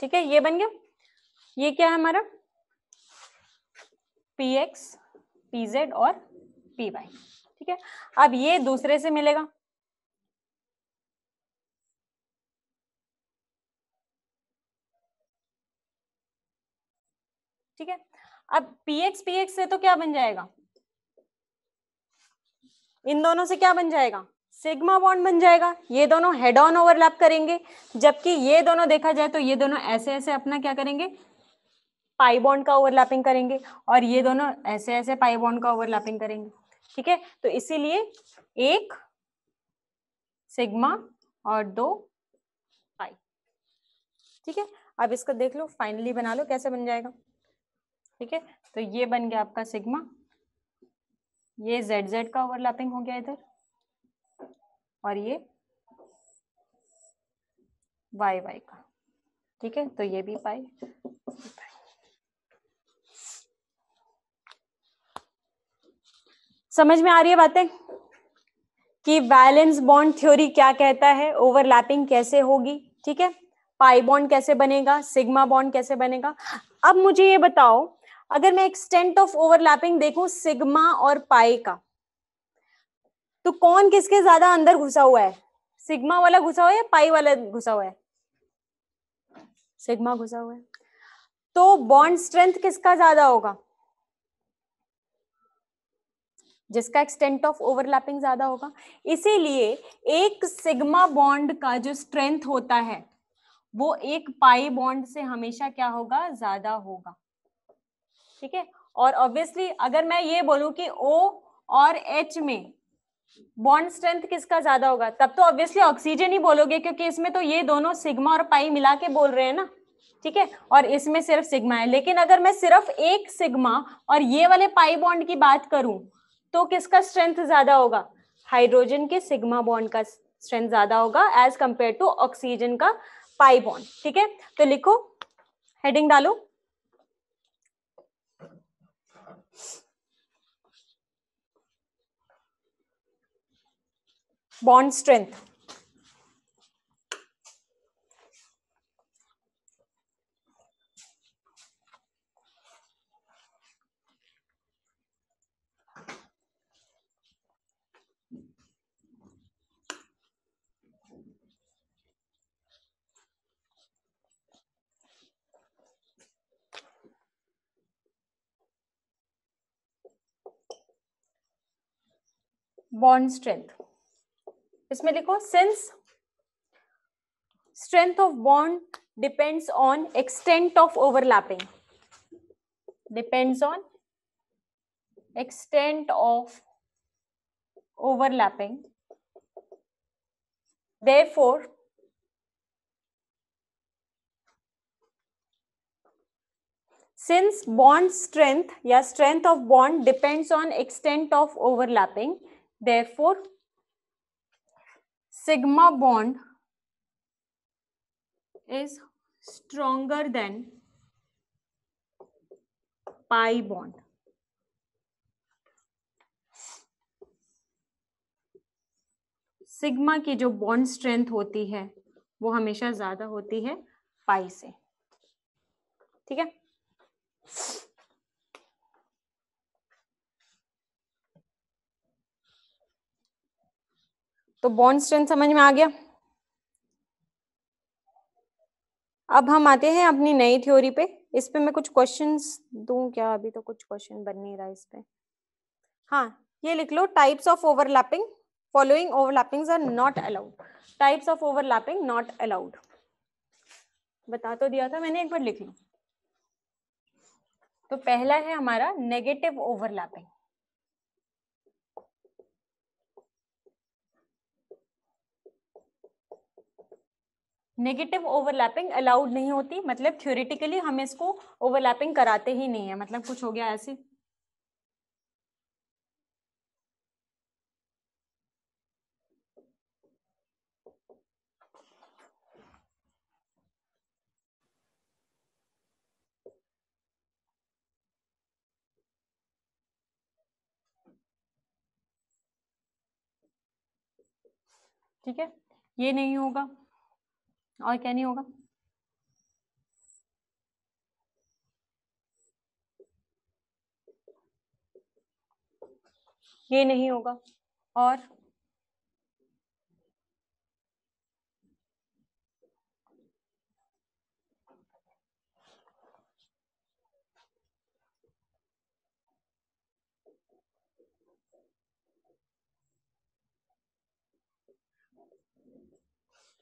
A: ठीक है, ये बन गया। ये क्या है हमारा? पी एक्स पी जेड और पी वाई ठीक है। अब ये दूसरे से मिलेगा। ठीक है, अब पी एक्स पी एक्स से तो क्या बन जाएगा? इन दोनों से क्या बन जाएगा? सिग्मा बॉन्ड बन जाएगा। ये दोनों हेड ऑन ओवरलैप करेंगे। जबकि ये दोनों देखा जाए तो ये दोनों ऐसे ऐसे अपना क्या करेंगे? पाई बॉन्ड का ओवरलैपिंग करेंगे और ये दोनों ऐसे ऐसे पाई बॉन्ड का ओवरलैपिंग करेंगे। ठीक है? तो इसीलिए एक सिग्मा और दो पाई ठीक है? अब इसको देख लो फाइनली बना लो, कैसे बन जाएगा। ठीक है? तो ये बन गया आपका सिग्मा। ये जेड जेड का ओवरलैपिंग हो गया इधर। और ये वाई वाई का। ठीक है? तो ये भी पाई समझ में आ रही है बातें? कि वैलेंस बॉन्ड थ्योरी क्या कहता है? ओवरलैपिंग कैसे होगी? ठीक है? पाई बॉन्ड कैसे बनेगा? सिग्मा बॉन्ड कैसे बनेगा? अब मुझे ये बताओ, अगर मैं एक्सटेंट ऑफ़ ओवरलैपिंग देखूँ सिग्मा और पाई का तो कौन किसके ज़्यादा अंदर घुसा हुआ है? सिग्मा वाला घुसा हुआ है पाई वाला घुसा हुआ है? सिग्मा घुसा हुआ है। तो बॉन्ड स्ट्रेंथ किसका ज़्यादा होगा? जिसका एक्सटेंट ऑफ़ ओवरलैपिंग ज़्यादा होगा। इसीलिए एक सिग्मा बॉन्ड का जो स्ट्रेंथ होता है, वो एक पाई बॉन्ड से हमेशा क्या होगा? ज़्यादा होगा। ठीक है? और ऑब्वियसली अगर मैं ये बोलूँ कि ओ और एच में बॉन्ड स्ट्रेंथ किसका ज़्यादा होगा? तब तो ऑब्वियसली ऑक्सीजन ही बोलोगे, क्योंकि इसमें तो ये दोनों सिग्मा और पाई मिला के बोल रहे हैं ना। ठीक है? और इसमें सिर्फ़ सिग्मा है। लेकिन अगर मैं सिर्फ़ एक सिग्मा और ये वाले पाई बॉन्ड की बात करूँ तो किसका स्ट्रेंथ ज़्यादा होगा? हाइड्रोजन के सिग्मा बॉन्ड का स्ट्रेंथ ज़्यादा होगा एज कंपेयर टू ऑक्सीजन का पाई बॉन्ड ठीक है? तो लिखो हेडिंग डालो। bond strength. bond strength. इसमें लिखो since strength of bond depends on extent of overlapping depends on extent of overlapping. Therefore, since bond strength या strength of bond depends on extent of overlapping, therefore sigma bond is stronger than pi bond. Sigma की जो bond strength होती है, वो हमेशा ज़्यादा होती है पाई से ठीक है तो बॉन्ड स्ट्रेंथ समझ में आ गया? अब हम आते हैं अपनी नई थ्योरी पे। इस पे मैं कुछ क्वेश्चंस दूँ क्या? अभी तो कुछ क्वेश्चन बन नहीं रहा इस पे। हाँ ये लिख लो types of overlapping following overlappings are not allowed. Types of overlapping not allowed. बता तो दिया था मैंने, एक बार लिख लो। तो पहला है हमारा negative overlapping negative overlapping allowed नहीं होती। मतलब थ्योरेटिकली हम इसको ओवरलैपिंग कराते ही नहीं है। मतलब कुछ हो गया ऐसे। ठीक है? ये नहीं होगा। और क्या नहीं होगा? ये नहीं होगा। और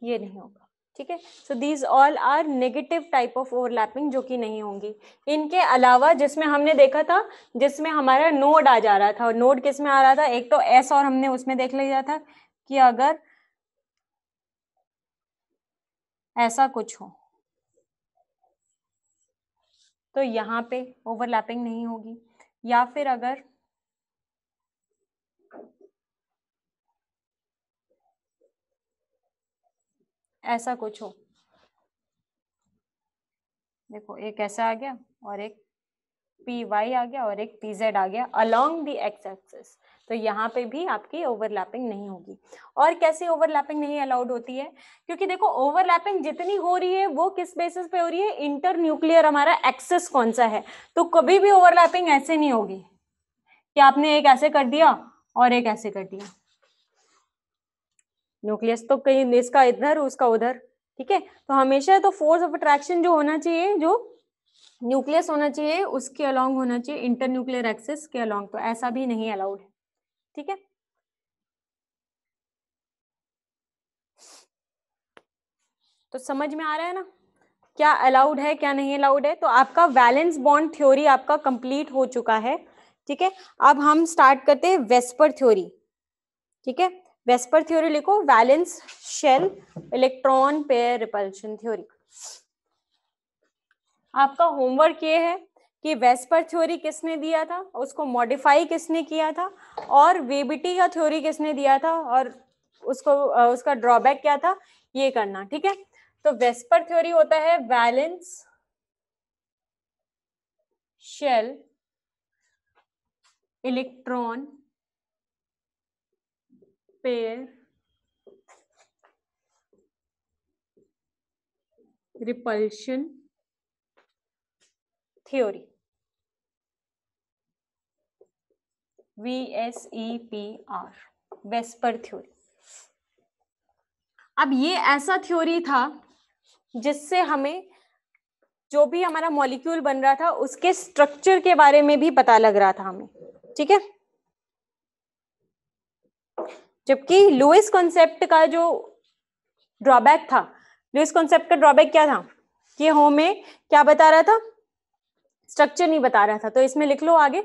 A: ये नहीं होगा। ठीक है? So these all are negative type of overlapping जो कि नहीं होंगी। इनके अलावा जिसमें हमने देखा था, जिसमें हमारा नोड आ जा रहा था और नोड किसमें आ रहा था? एक तो एस और हमने उसमें देख लिया था कि अगर ऐसा कुछ हो तो यहाँ पे ओवरलैपिंग नहीं होगी। या फिर अगर ऐसा कुछ हो। देखो, एक ऐसा आ गया और एक पी वाई आ गया और एक पी जेड आ गया अलोंग दी एक्स एक्सेस तो यहाँ पे भी आपकी ओवरलैपिंग नहीं होगी। और कैसे ओवरलैपिंग नहीं अलाउड होती है? क्योंकि देखो ओवरलैपिंग जितनी हो रही है, वो किस बेसिस पे हो रही है? इंटर न्यूक्लियर हमारा एक्सेस कौन सा है? तो कभी भी ओवरलैपिंग ऐसे नहीं होगी। कि आपने एक ऐसे कर दिया और एक ऐसे कर दिया। न्यूक्लियस तो कहीं इसका इधर, उसका उधर, ठीक है? तो हमेशा तो फोर्स ऑफ़ अट्रैक्शन जो होना चाहिए, जो न्यूक्लियस होना चाहिए, उसके अलोंग होना चाहिए इंटर न्यूक्लियर एक्सिस के अलोंग तो ऐसा भी नहीं अलाउड है ठीक है? तो समझ में आ रहा है ना? क्या अलाउड है, क्या नहीं अलाउड है? तो आपका वैलेंस बॉन्ड थ्योरी आपका कंप्लीट हो चुका है, ठीक है? अब हम स्टार्ट करते हैं वेस्पर थ्योरी ठीक है? वेस्पर थ्योरी लिखो valence shell electron pair repulsion theory आपका होमवर्क ये है कि वेस्पर थ्योरी किसने दिया था? उसको मॉडिफाई किसने किया था? और वेबिटी का थ्योरी किसने दिया था? और उसको उसका ड्रॉबैक क्या था? ये करना, ठीक है? तो वेस्पर थ्योरी होता है valence shell electron pair repulsion theory V S E P R VSEPR theory अब ये ऐसा थ्योरी था जिससे हमें जो भी हमारा मॉलिक्यूल बन रहा था उसके स्ट्रक्चर के बारे में भी पता लग रहा था हमें। ठीक है?
B: जबकि लुइस कॉन्सेप्ट का जो ड्रॉबैक था लुइस कॉन्सेप्ट का ड्रॉबैक क्या था? कि होमे क्या बता रहा था? स्ट्रक्चर नहीं बता रहा था तो इसमें लिख लो आगे।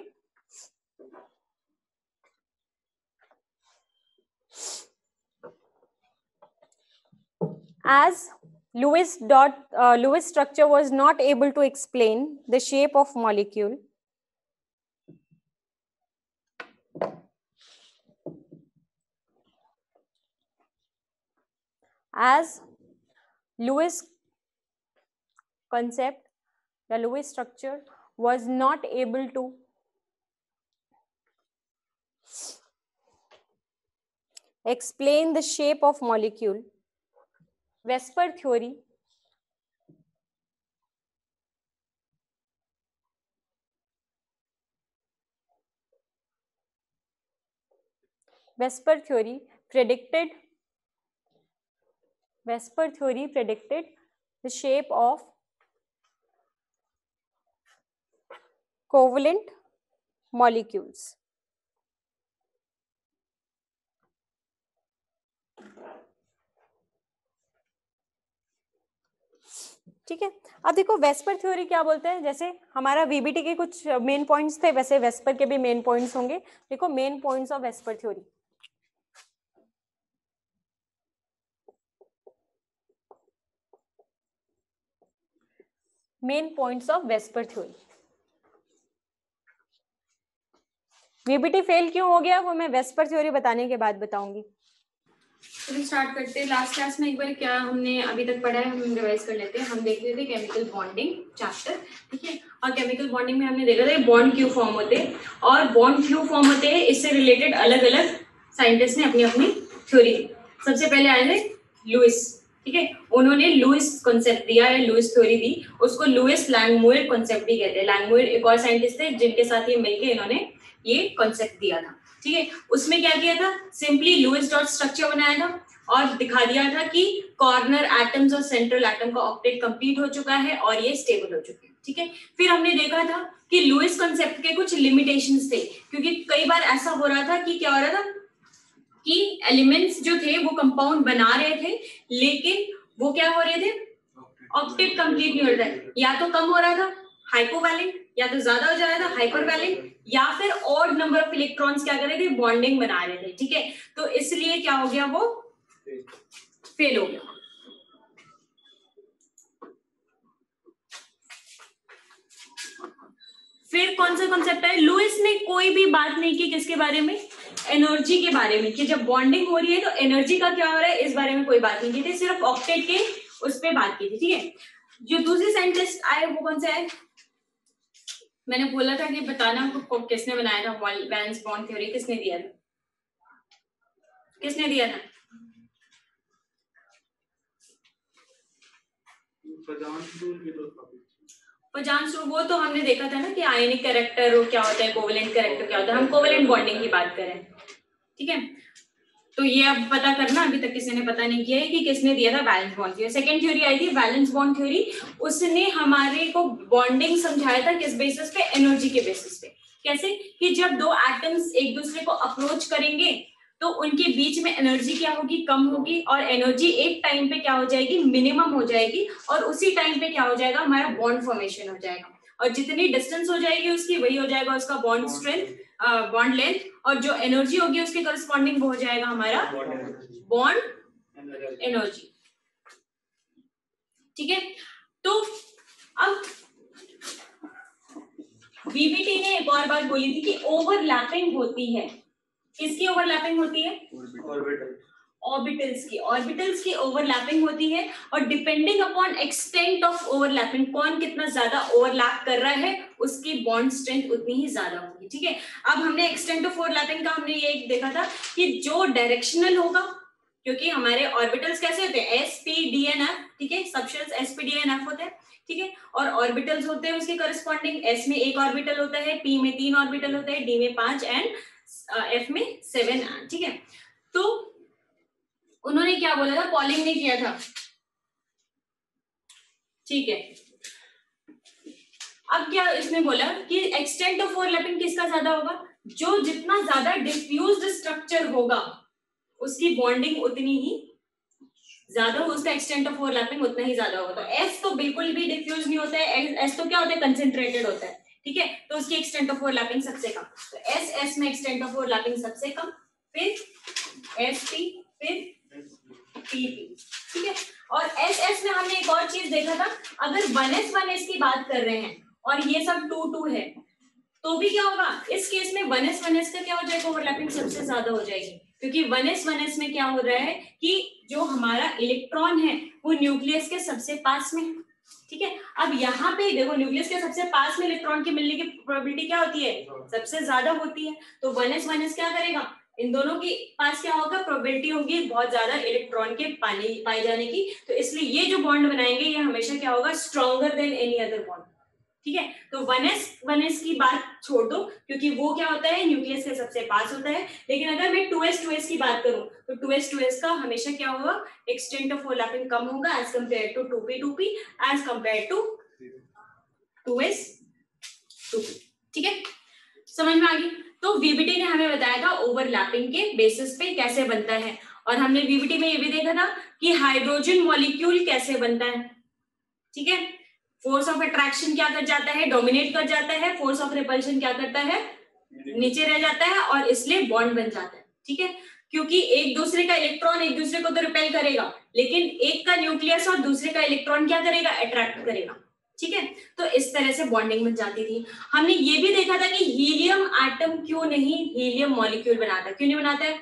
B: Lewis dot uh, Lewis structure was not able to explain the shape of molecule as Lewis concept the Lewis structure was not able to explain the shape of molecule. Vesper theory Vesper theory predicted Vesper theory predicted the shape of covalent molecules. ठीक है? अब देखो VSEPR theory क्या बोलते हैं? जैसे हमारा VBT के कुछ मेन पॉइंट्स थे, वैसे वेस्पर के भी मेन पॉइंट्स होंगे। देखो main points of VSEPR theory main points of VSEPR theory VBT fail क्यों हो गया? वो मैं वेस्पर थ्योरी बताने के बाद बताऊँगी।
A: स्टार्ट करते हैं। लास्ट क्लास में एक बार क्या हमने अभी तक पढ़ा है, हम रिवाइज कर लेते हैं। हम देख रहे थे केमिकल बॉन्डिंग चैप्टर ठीक है? और केमिकल बॉन्डिंग में हमने देखा था बॉन्ड क्यू फॉर्म होते हैं। और बॉन्ड क्यू फॉर्म होते हैं, इससे रिलेटेड अलग अलग साइंटिस्ट ने अपनी अपनी थ्योरी सबसे पहले आए थे लुइस ठीक है? उन्होंने लुइस कॉन्सेप्ट दिया है लुइस थ्योरी दी उसको लुइस लैंगमुयर कॉन्सेप्ट भी कहते हैं। लैंगमुयर एक और साइंटिस्ट थे, जिनके साथ ये मिलकर इन्होंने ये कॉन्सेप्ट दिया था। ठीक है? उसमें क्या किया था? सिंपली लुइस डॉट स्ट्रक्चर बनाया था और दिखा दिया था कि कॉर्नर एटम्स और सेंट्रल एटम का ऑक्टेट कंप्लीट हो चुका है और ये स्टेबल हो चुके हैं। ठीक है? फिर हमने देखा था कि लुइस कॉन्सेप्ट के कुछ लिमिटेशंस थे, क्योंकि कई बार ऐसा हो रहा था कि क्या हो रहा था? कि एलिमेंट्स जो थे, वो कंपाउंड बना रहे थे, लेकिन वो क्या हो रहे थे? ऑक्टेट कंप्लीट नहीं हो रहा था। या तो कम हो रहा था हाइपोवैलेंट या तो ज़्यादा हो जा रहा था हाइपरवैलेंट या फिर और नंबर ऑफ़ इलेक्ट्रॉन्स क्या कर रहे थे? बॉन्डिंग बना रहे थे, ठीक है? तो इसलिए क्या हो गया वो? फेल हो गया। फिर कौन सा कॉन्सेप्ट है लुइस ने कोई भी बात नहीं की किसके बारे में? एनर्जी के बारे में कि जब बॉन्डिंग हो रही है तो एनर्जी का क्या हो रहा है? इस बारे में कोई बात नहीं की थी, सिर्फ़ ऑक्टेट के उस पर बात की थी, ठीक है? जो दूसरे साइंटिस्ट आए, वो कौन से आए? मैंने बोला था कि बताना आपको किसने बनाया था वैलेंस बॉन्ड थ्योरी किसने दिया था? किसने दिया था? वो तो हमने देखा था ना कि आयनिक कैरेक्टर क्या होता है कोवलेंट कैरेक्टर क्या होता है, हम कोवलेंट बॉन्डिंग की बात करें ठीक है? तो ये अब पता करना, अभी तक किसी ने पता नहीं किया है कि किसने दिया था valence bond theory second theory आई थी बैलेंस बॉन्ड थ्योरी उसने हमारे को बॉन्डिंग समझाया था किस बेसिस पे? एनर्जी के बेसिस पे। कैसे? कि जब दो एटम्स एक दूसरे को अप्रोच करेंगे तो उनके बीच में एनर्जी क्या होगी? कम होगी और एनर्जी एक टाइम पे क्या हो जाएगी? मिनिमम हो जाएगी और उसी टाइम पे क्या हो जाएगा? हमारा बॉन्ड फॉर्मेशन हो जाएगा। और जितनी डिस्टेंस हो जाएगी उसकी, वही हो जाएगा उसका बॉन्ड स्ट्रेंथ बॉन्ड लेंथ और जो एनर्जी होगी उसके करस्पॉन्डिंग हो जाएगा हमारा बॉन्ड एनर्जी ठीक है? तो अब बीबीटी ने एक और बात बोली थी कि ओवरलैपिंग होती है। किसकी ओवरलैपिंग होती है? ऑर्बिटल्स की। ऑर्बिटल्स की ओवरलैपिंग होती है और depending upon extent of overlapping कौन कितना ज़्यादा ओवरलैप कर रहा है उसकी बॉन्ड स्ट्रेंथ उतनी ही ज़्यादा ठीक है? अब हमने एक्सटेंट ऑफ़ ओवरलैपिंग का हमने ये देखा था कि जो डायरेक्शनल होगा, क्योंकि हमारे ऑर्बिटल्स कैसे होते हैं? S p d and f ठीक है? Subshells s p d and f होते हैं, ठीक है? और ऑर्बिटल्स होते हैं उसके करस्पॉन्डिंग एस में एक ऑर्बिटल होता है पी में तीन ऑर्बिटल होते हैं डी में पाँच एंड एफ़ में सेवन ठीक है? तो उन्होंने क्या बोला था? पॉलिंग ने किया था। ठीक है? अब क्या इसने बोला कि एक्सटेंट ऑफ़ ओवरलैपिंग किसका ज़्यादा होगा? जो जितना ज़्यादा डिफ्यूज स्ट्रक्चर होगा, उसकी बॉन्डिंग उतनी ही ज़्यादा हो उसका एक्सटेंट ऑफ़ ओवरलैपिंग उतना ही ज़्यादा होगा। तो एस तो बिल्कुल भी डिफ्यूज नहीं होता है एस तो क्या होता है? कंसेंट्रेटेड होता है, ठीक है? तो उसकी एक्सटेंट ऑफ़ ओवरलैपिंग सबसे कम। तो एस एस में एक्सटेंट ऑफ़ ओवरलैपिंग सबसे कम, फिर एस पी फिर पी पी ठीक है? और एस एस में हमने एक और चीज़ देखा था, अगर वन एस वन एस की बात कर रहे हैं और ये सब टू टू है। तो भी क्या होगा, इस केस में वन एस वन एस का क्या हो जाएगा ओवरलैपिंग सबसे ज़्यादा हो जाएगी। क्योंकि वन एस वन एस में क्या हो रहा है कि जो हमारा इलेक्ट्रॉन है, वो न्यूक्लियस के सबसे पास में ठीक है? अब यहाँ पे देखो न्यूक्लियस के सबसे पास में इलेक्ट्रॉन के मिलने की प्रोबेबिलिटी क्या होती है? सबसे ज़्यादा होती है। तो वन एस वन एस क्या करेगा? इन दोनों के पास क्या होगा? प्रोबेबिलिटी होगी बहुत ज़्यादा इलेक्ट्रॉन के पाने, पाए जाने की। तो इसलिए ये जो बॉन्ड बनाएँगे, ये हमेशा क्या होगा? Stronger than any other bond ठीक है? तो वन एस वन एस की बात छोड़ दो, क्योंकि वो क्या होता है? न्यूक्लियस के सबसे पास होता है। लेकिन अगर मैं टू एस टू एस की बात करूँ तो टू एस टू एस का हमेशा क्या होगा? एक्सटेंट ऑफ़ ओवरलैपिंग कम होगा as compare to two p two p as compare to two s two p ठीक है? समझ में आ गई? तो वीबीटी ने हमें बताया था ओवरलैपिंग के बेसिस पे कैसे बनता है। और हमने वीबीटी में ये भी देखा था कि हाइड्रोजन मॉलिक्यूल कैसे बनता है। ठीक है? फोर्स ऑफ़ अट्रैक्शन क्या कर जाता है? डोमिनेट कर जाता है। फोर्स ऑफ़ रिपल्शन क्या करता है? नीचे रह जाता है और इसलिए बॉन्ड बन जाता है। ठीक है? क्योंकि एक दूसरे का इलेक्ट्रॉन एक दूसरे को तो रिपेल करेगा। लेकिन एक का न्यूक्लियस और दूसरे का इलेक्ट्रॉन क्या करेगा? अट्रैक्ट करेगा। ठीक है? तो इस तरह से बॉन्डिंग बन जाती थी। हमने ये भी देखा था कि हीलियम एटम क्यों नहीं हीलियम मॉलिक्यूल बनाता? क्यों नहीं बनाता है?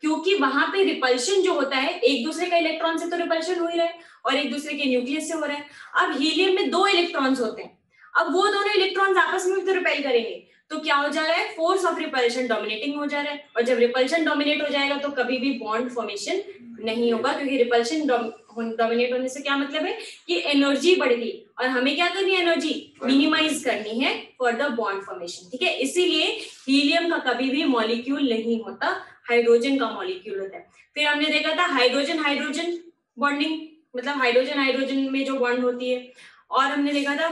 A: क्योंकि वहाँ पे रिपल्शन जो होता है एक दूसरे का इलेक्ट्रॉन से तो रिपल्शन हो ही रहा है। और एक दूसरे के न्यूक्लियस से हो रहा है। अब हीलियम में दो इलेक्ट्रॉन्स होते हैं। अब वो दोनों इलेक्ट्रॉन्स आपस में भी तो रिपेल करेंगे। तो क्या हो जा रहा है? फोर्स ऑफ़ रिपल्शन डोमिनेटिंग हो जा रहा है। और जब रिपल्शन डोमिनेट हो जाएगा तो कभी भी बॉन्ड फॉर्मेशन नहीं होगा, क्योंकि रिपल्शन डोमिनेट होने से क्या मतलब है? कि एनर्जी बढ़ गई और हमें क्या करनी है एनर्जी मिनिमाइज करनी है फॉर द बॉन्ड फॉर्मेशन ठीक है? इसीलिए हीलियम का कभी भी मॉलिक्यूल नहीं होता। हाइड्रोजन का मॉलिक्यूल होता है। फिर हमने देखा था हाइड्रोजन हाइड्रोजन बॉन्डिंग मतलब हाइड्रोजन हाइड्रोजन में जो बॉन्ड होती है। और हमने देखा था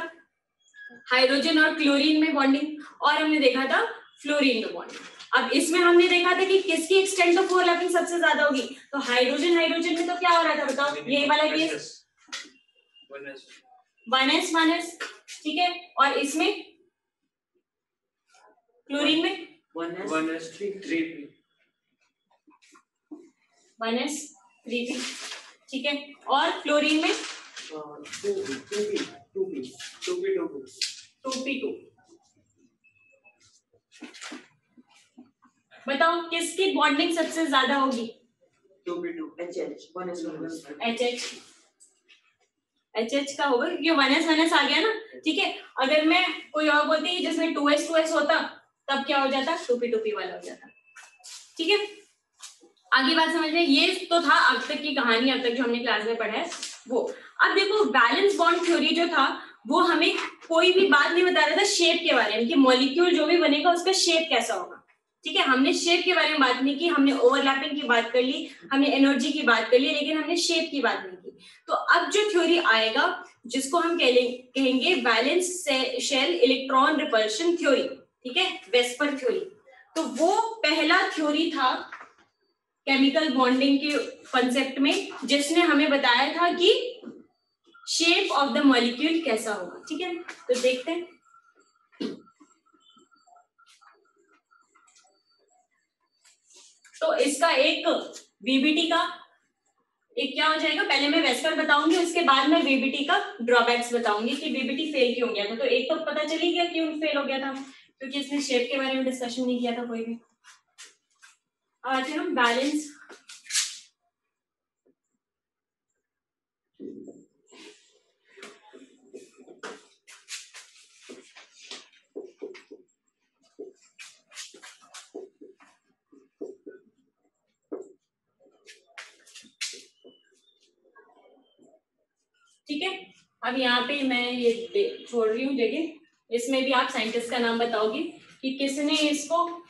A: हाइड्रोजन और क्लोरीन में बॉन्डिंग और हमने देखा था फ्लोरीन में बॉन्डिंग अब इसमें हमने देखा था कि किसकी एक्सटेंट ऑफ़ ओवरलैपिंग सबसे ज़्यादा होगी? तो हाइड्रोजन हाइड्रोजन में तो क्या हो रहा था बताओ? ये वाला case one s one s ठीक है? और इसमें? क्लोरीन में? वन एस थ्री पी ठीक है? और फ्लोरीन में? टू पी टू बताओ, किसकी बॉन्डिंग सबसे ज़्यादा होगी? एच एच एच एच का होगा, क्योंकि वन एस वन एस आ गया ना। ठीक है? अगर मैं कोई और बोलती जिसमें टू एस टू एस होता, तब क्या हो जाता? टू पी टू पी वाला हो जाता। ठीक है? आगे बात समझ रहे ये तो था अब तक की कहानी, अब तक जो हमने क्लास में पढ़ा है, वो। अब देखो बैलेंस बॉन्ड थ्योरी जो था, वो हमें कोई भी बात नहीं बता रहा था शेप के बारे में कि मॉलिक्यूल जो भी बनेगा, उसका शेप कैसा होगा। ठीक है, हमने शेप के बारे में बात नहीं की, हमने ओवरलैपिंग की बात कर ली, हमने एनर्जी की बात कर ली, लेकिन हमने शेप की बात नहीं की। तो अब जो थ्योरी आएगा, जिसको हम कहेंगे valence shell electron repulsion theory ठीक है वेस्पर थ्योरी तो वो पहला थ्योरी था केमिकल बॉन्डिंग के कंसेप्ट में, जिसने हमें बताया था कि शेप ऑफ़ द मॉलिक्यूल कैसा होगा, ठीक है? तो देखते हैं। तो इसका एक वीबीटी का एक क्या हो जाएगा? पहले मैं वेस्पर बताऊँगी, उसके बाद मैं वीबीटी का ड्रॉबैक्स बताऊँगी कि वीबीटी फेल क्यों गया था। तो एक तो पता चली गया क्यों फेल हो गया था, क्योंकि इसने शेप के बारे में डिस्कशन नहीं किया था कोई भी। आते हम बैलेंस ठीक है? अब यहाँ पे मैं ये छोड़ रही हूँ, जगह। इसमें भी आप साइंटिस्ट का नाम बताओगे कि किसने इसको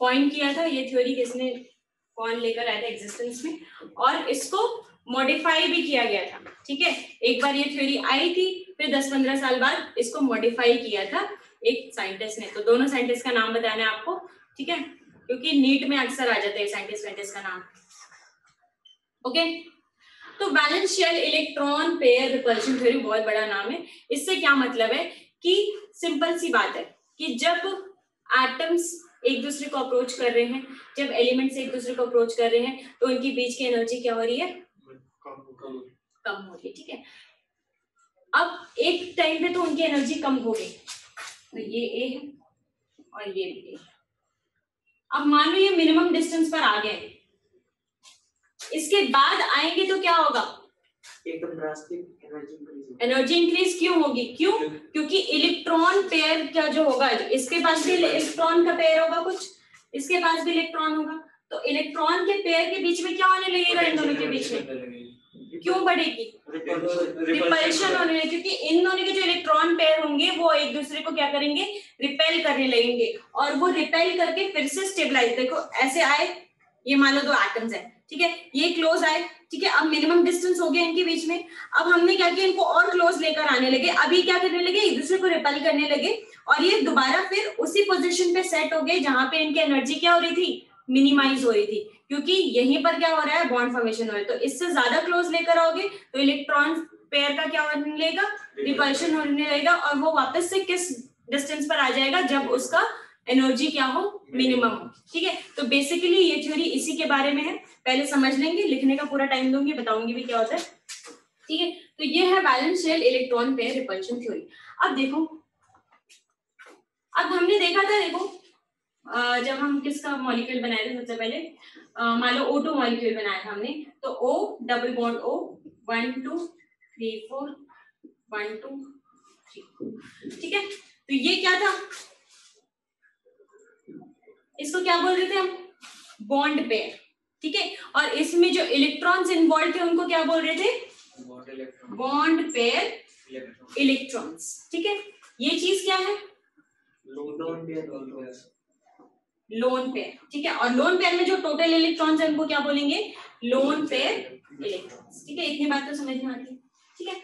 A: पॉइंट किया था, ये थ्योरी किसने कौन लेकर आया था एग्जिस्टेंस में? और इसको मॉडिफाई भी किया गया था, ठीक है? एक बार ये थ्योरी आई थी, फिर दस पंद्रह साल बाद इसको मॉडिफाई किया था एक साइंटिस्ट ने। तो दोनों साइंटिस्ट का नाम बताना है आपको, ठीक है? क्योंकि नीट में अक्सर आ जाते हैं साइंटिस्ट वाइंटिस्ट का नाम। ओके? तो valence electron pair repulsion theory बहुत बड़ा नाम है। इससे क्या मतलब है कि सिंपल सी बात है कि जब एटम्स एक दूसरे को अप्रोच कर रहे हैं। जब एलिमेंट्स एक दूसरे को अप्रोच कर रहे हैं तो उनके बीच की एनर्जी क्या हो रही है? कम हो रही है। ठीक है। अब एक टाइम पे तो उनकी एनर्जी कम हो गई। तो ये ए है और ये भी ए अब मान लो ये मिनिमम डिस्टेंस पर आ गए। इसके बाद आएँगे तो क्या होगा?
C: एकदम drastic energy increase
A: energy increase क्यों होगी? क्यों? क्योंकि इलेक्ट्रॉन पेयर का जो होगा? इसके पास भी इलेक्ट्रॉन का पेयर होगा कुछ। इसके पास भी इलेक्ट्रॉन होगा। तो इलेक्ट्रॉन के पेयर के बीच में क्या होने लगेगा इन दोनों के बीच में? क्यों बढ़ेगी? रिपल्शन होने लगेगी। क्योंकि इन दोनों के जो इलेक्ट्रॉन पेयर होंगे वो एक दूसरे को क्या करेंगे? रिपेल करने लगेंगे। और वो रिपेल करके फिर से स्टेबलाइज देखो ऐसे आए। ये मान लो दो एटम्स है। ठीक है? ये क्लोज आए। ठीक है? अब मिनिमम डिस्टेंस हो गया इनके बीच में। अब हमने क्या किया? इनको और क्लोज लेकर आने लगे। अभी क्या करने लगे? एक दूसरे को रिपेल करने लगे। और ये दोबारा फिर उसी पोजीशन पे सेट हो गए जहाँ पे इनकी एनर्जी क्या हो रही थी? मिनिमाइज हो रही थी। क्योंकि यहीं पर क्या हो रहा है? बॉन्ड फॉर्मेशन हो रहा है। तो इससे ज़्यादा क्लोज लेकर आओगे तो इलेक्ट्रॉन पेयर का क्या होने लगेगा? रिपल्शन होने लगेगा। और वो वापस से किस डिस्टेंस पर आ जाएगा? जब उसका एनर्जी क्या हो? मिनिमम हो। ठीक है? तो बेसिकली ये थ्योरी इसी के बारे में है। पहले समझ लेंगे, लिखने का पूरा टाइम दूँगी, बताऊँगी भी क्या होता है। ठीक है? तो ये है valence shell electron pair repulsion theory अब देखो। अब हमने देखा था, देखो जब हम किसका मॉलिक्यूल बनाए थे सबसे पहले? मान लो ओ टू मॉलिक्यूल बनाया था हमने तो O double bond O one two three four one two three ठीक है? तो ये क्या था? इसको क्या बोल रहे थे हम? बॉन्ड पेयर ठीक है? और इसमें जो इलेक्ट्रॉन्स इन्वॉल्व थे उनको क्या बोल रहे थे? बॉन्ड पेयर इलेक्ट्रॉन्स ठीक है? ये चीज़ क्या है? लोन पेयर ठीक है? और लोन पेयर में जो टोटल इलेक्ट्रॉन्स है उनको क्या बोलेंगे? लोन पेयर इलेक्ट्रॉन्स ठीक है? इतनी बात तो समझ में आती है। ठीक है?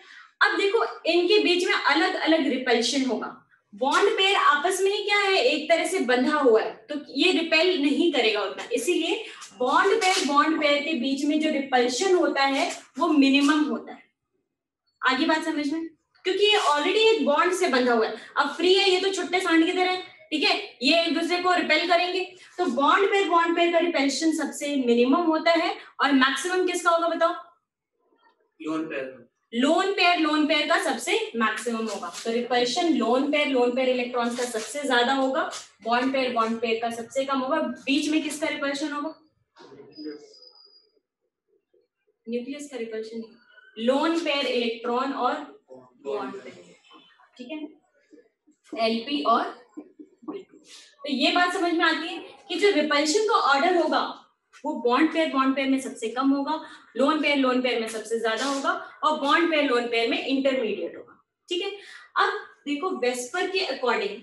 A: अब देखो इनके बीच में अलग अलग रिपल्शन होगा। बॉन्ड पेयर आपस में ही क्या है? एक तरह से बंधा हुआ है। तो ये रिपेल नहीं करेगा उतना। इसीलिए बॉन्ड पेयर बॉन्ड पेयर के बीच में जो रिपल्शन होता है, वो मिनिमम होता है। आगे बात समझ में? क्योंकि ये ऑलरेडी एक बॉन्ड से बंधा हुआ है। अब फ्री है, ये तो छुट्टे सांड की तरह ठीक है? ये एक दूसरे को रिपेल करेंगे। तो बॉन्ड पेयर बॉन्ड पेयर का रिपेल्शन सबसे मिनिमम होता है। और मैक्सिमम किसका होगा बताओ?
C: लोन पेयर
A: लोन पेयर का सबसे मैक्सिमम होगा। तो repulsion lone pair lone pair electrons का सबसे ज़्यादा होगा। बॉन्ड पेयर बॉन्ड पेयर का सबसे कम होगा। बीच में किसका रिपल्शन होगा? न्यूक्लियस का रिपल्शन लोन पेयर इलेक्ट्रॉन और बॉन्ड ठीक है? एलपी और तो ये बात समझ में आती है कि जो रिपल्शन का ऑर्डर होगा वो बॉन्ड पेयर बॉन्ड पेयर में सबसे कम होगा लोन पेयर लोन पेयर में सबसे ज़्यादा होगा और बॉन्ड पेयर लोन पेयर में इंटरमीडिएट होगा, ठीक है? अब देखो वेस्पर के अकॉर्डिंग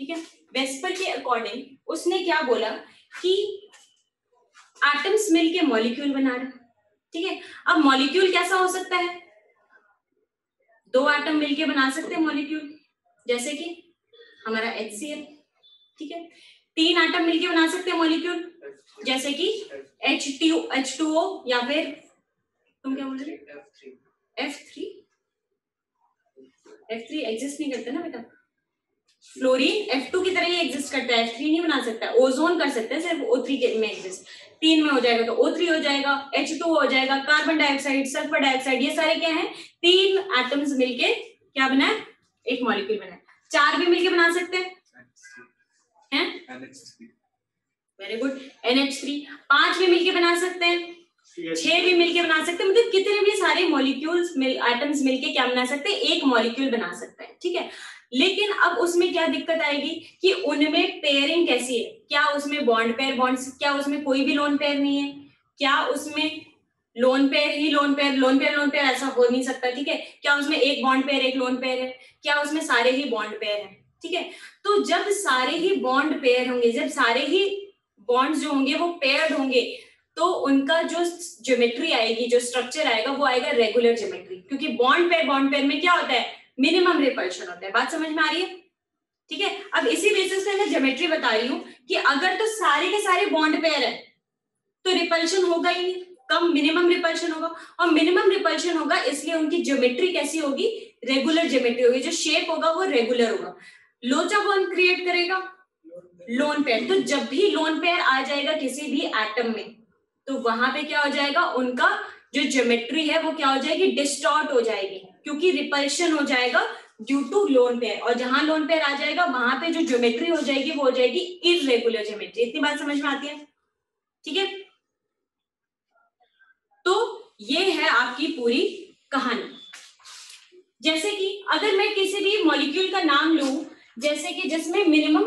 A: ठीक है? वेस्पर के अकॉर्डिंग उसने क्या बोला कि एटम्स मिलके मॉलिक्यूल बना रहे, ठीक है? अब मॉलिक्यूल कैसा हो सकता है? दो एटम मिलके बना सकते हैं मॉलिक्यूल जैसे कि हमारा एच ठीक है? तीन एटम मिलके बना सकते हैं मॉलिक्यूल जैसे कि H T H two O या फिर तुम क्या बोल रहे F three F three exist नहीं करते ना बेटा? फ्लोरीन एफ़ टू की तरह ही एग्जिस्ट करता है एफ़ थ्री नहीं बना सकता ओजोन कर सकते हैं, सिर्फ़ ओ थ्री में एग्जिस्ट तीन में हो जाएगा तो ओ थ्री हो जाएगा एच टू हो जाएगा कार्बन डाइऑक्साइड सल्फ़र डाइऑक्साइड ये सारे क्या है? तीन एटम्स मिलके क्या बना है? एक मॉलिक्यूल बना है. चार भी मिलके बना सकते हैं. वेरी गुड एनएच थ्री पाँच भी मिलके बना सकते हैं? छह भी मिलके बना सकते हैं? मतलब कितने भी सारे मॉलिक्यूल्स मिल आइटम्स मिलके क्या बना सकते हैं? एक मॉलिक्यूल बना सकते हैं ठीक है? लेकिन अब उसमें क्या दिक्कत आएगी कि उनमें पेयरिंग कैसी है? क्या उसमें बॉन्ड पेयर बॉन्ड क्या उसमें कोई भी लोन पेयर नहीं है? क्या उसमें लोन पेयर ही lone pair lone pair lone pair ऐसा हो नहीं सकता ठीक है? क्या उसमें एक बॉन्ड पेयर एक लोन पेयर है? क्या उसमें सारे ही बॉन्ड पेयर है? ठीक है? तो जब सारे ही बॉन्ड पेयर होंगे, जब सारे ही बॉन्ड्स जो होंगे वो पेयर्ड होंगे तो उनका जो ज्योमेट्री आएगी, जो स्ट्रक्चर आएगा, वो आएगा रेगुलर ज्योमेट्री क्योंकि बॉन्ड पेयर बॉन्ड पेयर में क्या होता है? मिनिमम रिपल्शन होता है। बात समझ में आ रही है? ठीक है? अब इसी बेसिस पे मैं ज्योमेट्री बता रही हूँ कि अगर तो सारे के सारे बॉन्ड पेयर है तो रिपल्शन होगा ही कम मिनिमम रिपल्शन होगा। और मिनिमम रिपल्शन होगा इसलिए उनकी ज्योमेट्री कैसी होगी? रेगुलर ज्योमेट्री होगी। जो शेप होगा वो रेगुलर होगा। लोचा बॉन्ड क्रिएट करेगा? लोन पेयर तो जब भी लोन पेयर आ जाएगा किसी भी एटम में तो वहाँ पे क्या हो जाएगा? उनका जो ज्योमेट्री है, वो क्या हो जाएगी? डिस्टॉर्ट हो जाएगी, क्योंकि रिपल्शन हो जाएगा ड्यू टू लोन पेयर और जहाँ लोन पेयर आ जाएगा, वहाँ पे जो ज्योमेट्री हो जाएगी, वो हो जाएगी इरेगुलर ज्योमेट्री इतनी बात समझ में आती है? ठीक है? तो ये है आपकी पूरी कहानी। जैसे कि अगर मैं किसी भी मॉलिक्यूल का नाम लू जैसे कि जिसमें मिनिमम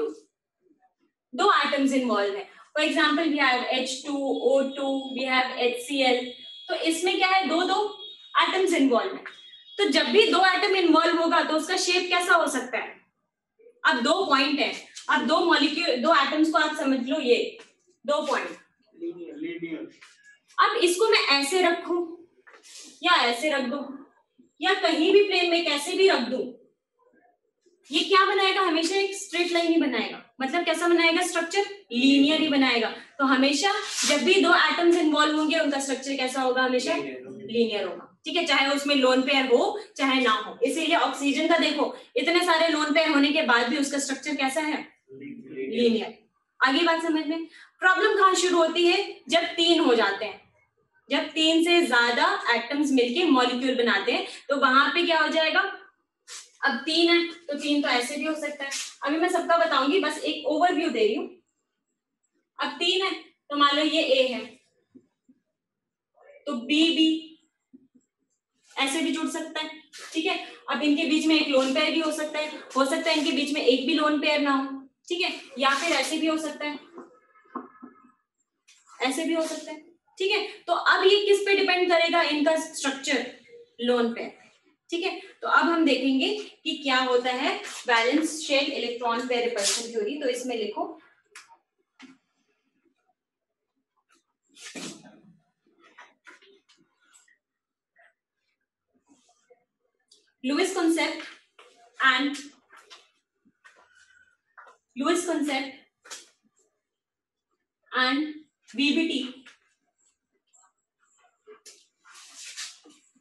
A: दो एटम्स इन्वॉल्व है। For example we have H two O two we have H C L तो इसमें क्या है? दो दो एटम्स इन्वॉल्व है। तो जब भी दो एटम इन्वॉल्व होगा तो उसका शेप कैसा हो सकता है? अब दो पॉइंट है। अब दो मॉलिक्यूल दो एटम्स को आप समझ लो ये। दो पॉइंट अब इसको मैं ऐसे रखू या ऐसे रख दू या कहीं भी प्लेन में कैसे भी रख दूँ ये क्या बनाएगा? हमेशा एक स्ट्रेट लाइन ही बनाएगा। मतलब कैसा बनाएगा? स्ट्रक्चर लीनियर ही बनाएगा। तो हमेशा जब भी दो एटम्स इन्वॉल्व होंगे, उनका स्ट्रक्चर कैसा होगा? हमेशा लीनियर होगा। ठीक है? चाहे उसमें लोन पेयर हो, चाहे ना हो। इसीलिए ऑक्सीजन का देखो, इतने सारे लोन पेयर होने के बाद भी उसका स्ट्रक्चर कैसा है? लीनियर आगे बात समझ में? प्रॉब्लम कहाँ शुरू होती है? जब तीन हो जाते हैं। जब तीन से ज़्यादा एटम्स मिलके मॉलिक्यूल बनाते हैं तो वहाँ पे क्या हो जाएगा? अब तीन है तो तीन तो ऐसे भी हो सकता है। अभी मैं सबका बताऊँगी, बस एक ओवरव्यू दे रही हूँ। अब तीन है तो मान लो ये ए है। तो बी बी ऐसे भी जुड़ सकता है, ठीक है? अब इनके बीच में एक लोन पेयर भी हो सकता है। हो सकता है इनके बीच में एक भी लोन पेयर ना हो, ठीक है? या फिर ऐसे भी हो सकता है। ऐसे भी हो सकता है, ठीक है? तो अब ये किस पे डिपेंड करेगा इनका स्ट्रक्चर लोन पेयर तो अब हम देखेंगे कि क्या होता है valence shell electron pair repulsion theory. तो इसमें लिखो। Lewis concept and Lewis concept and VBT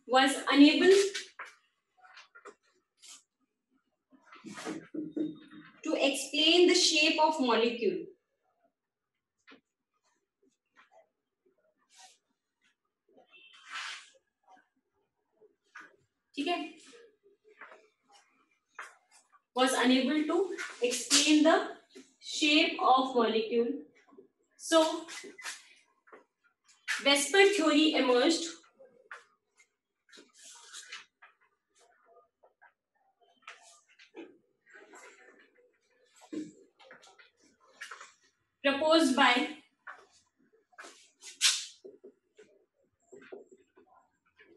A: was unable to explain the shape of molecule. ठीक है was unable to explain the shape of molecule. So, Vesper theory emerged. Proposed by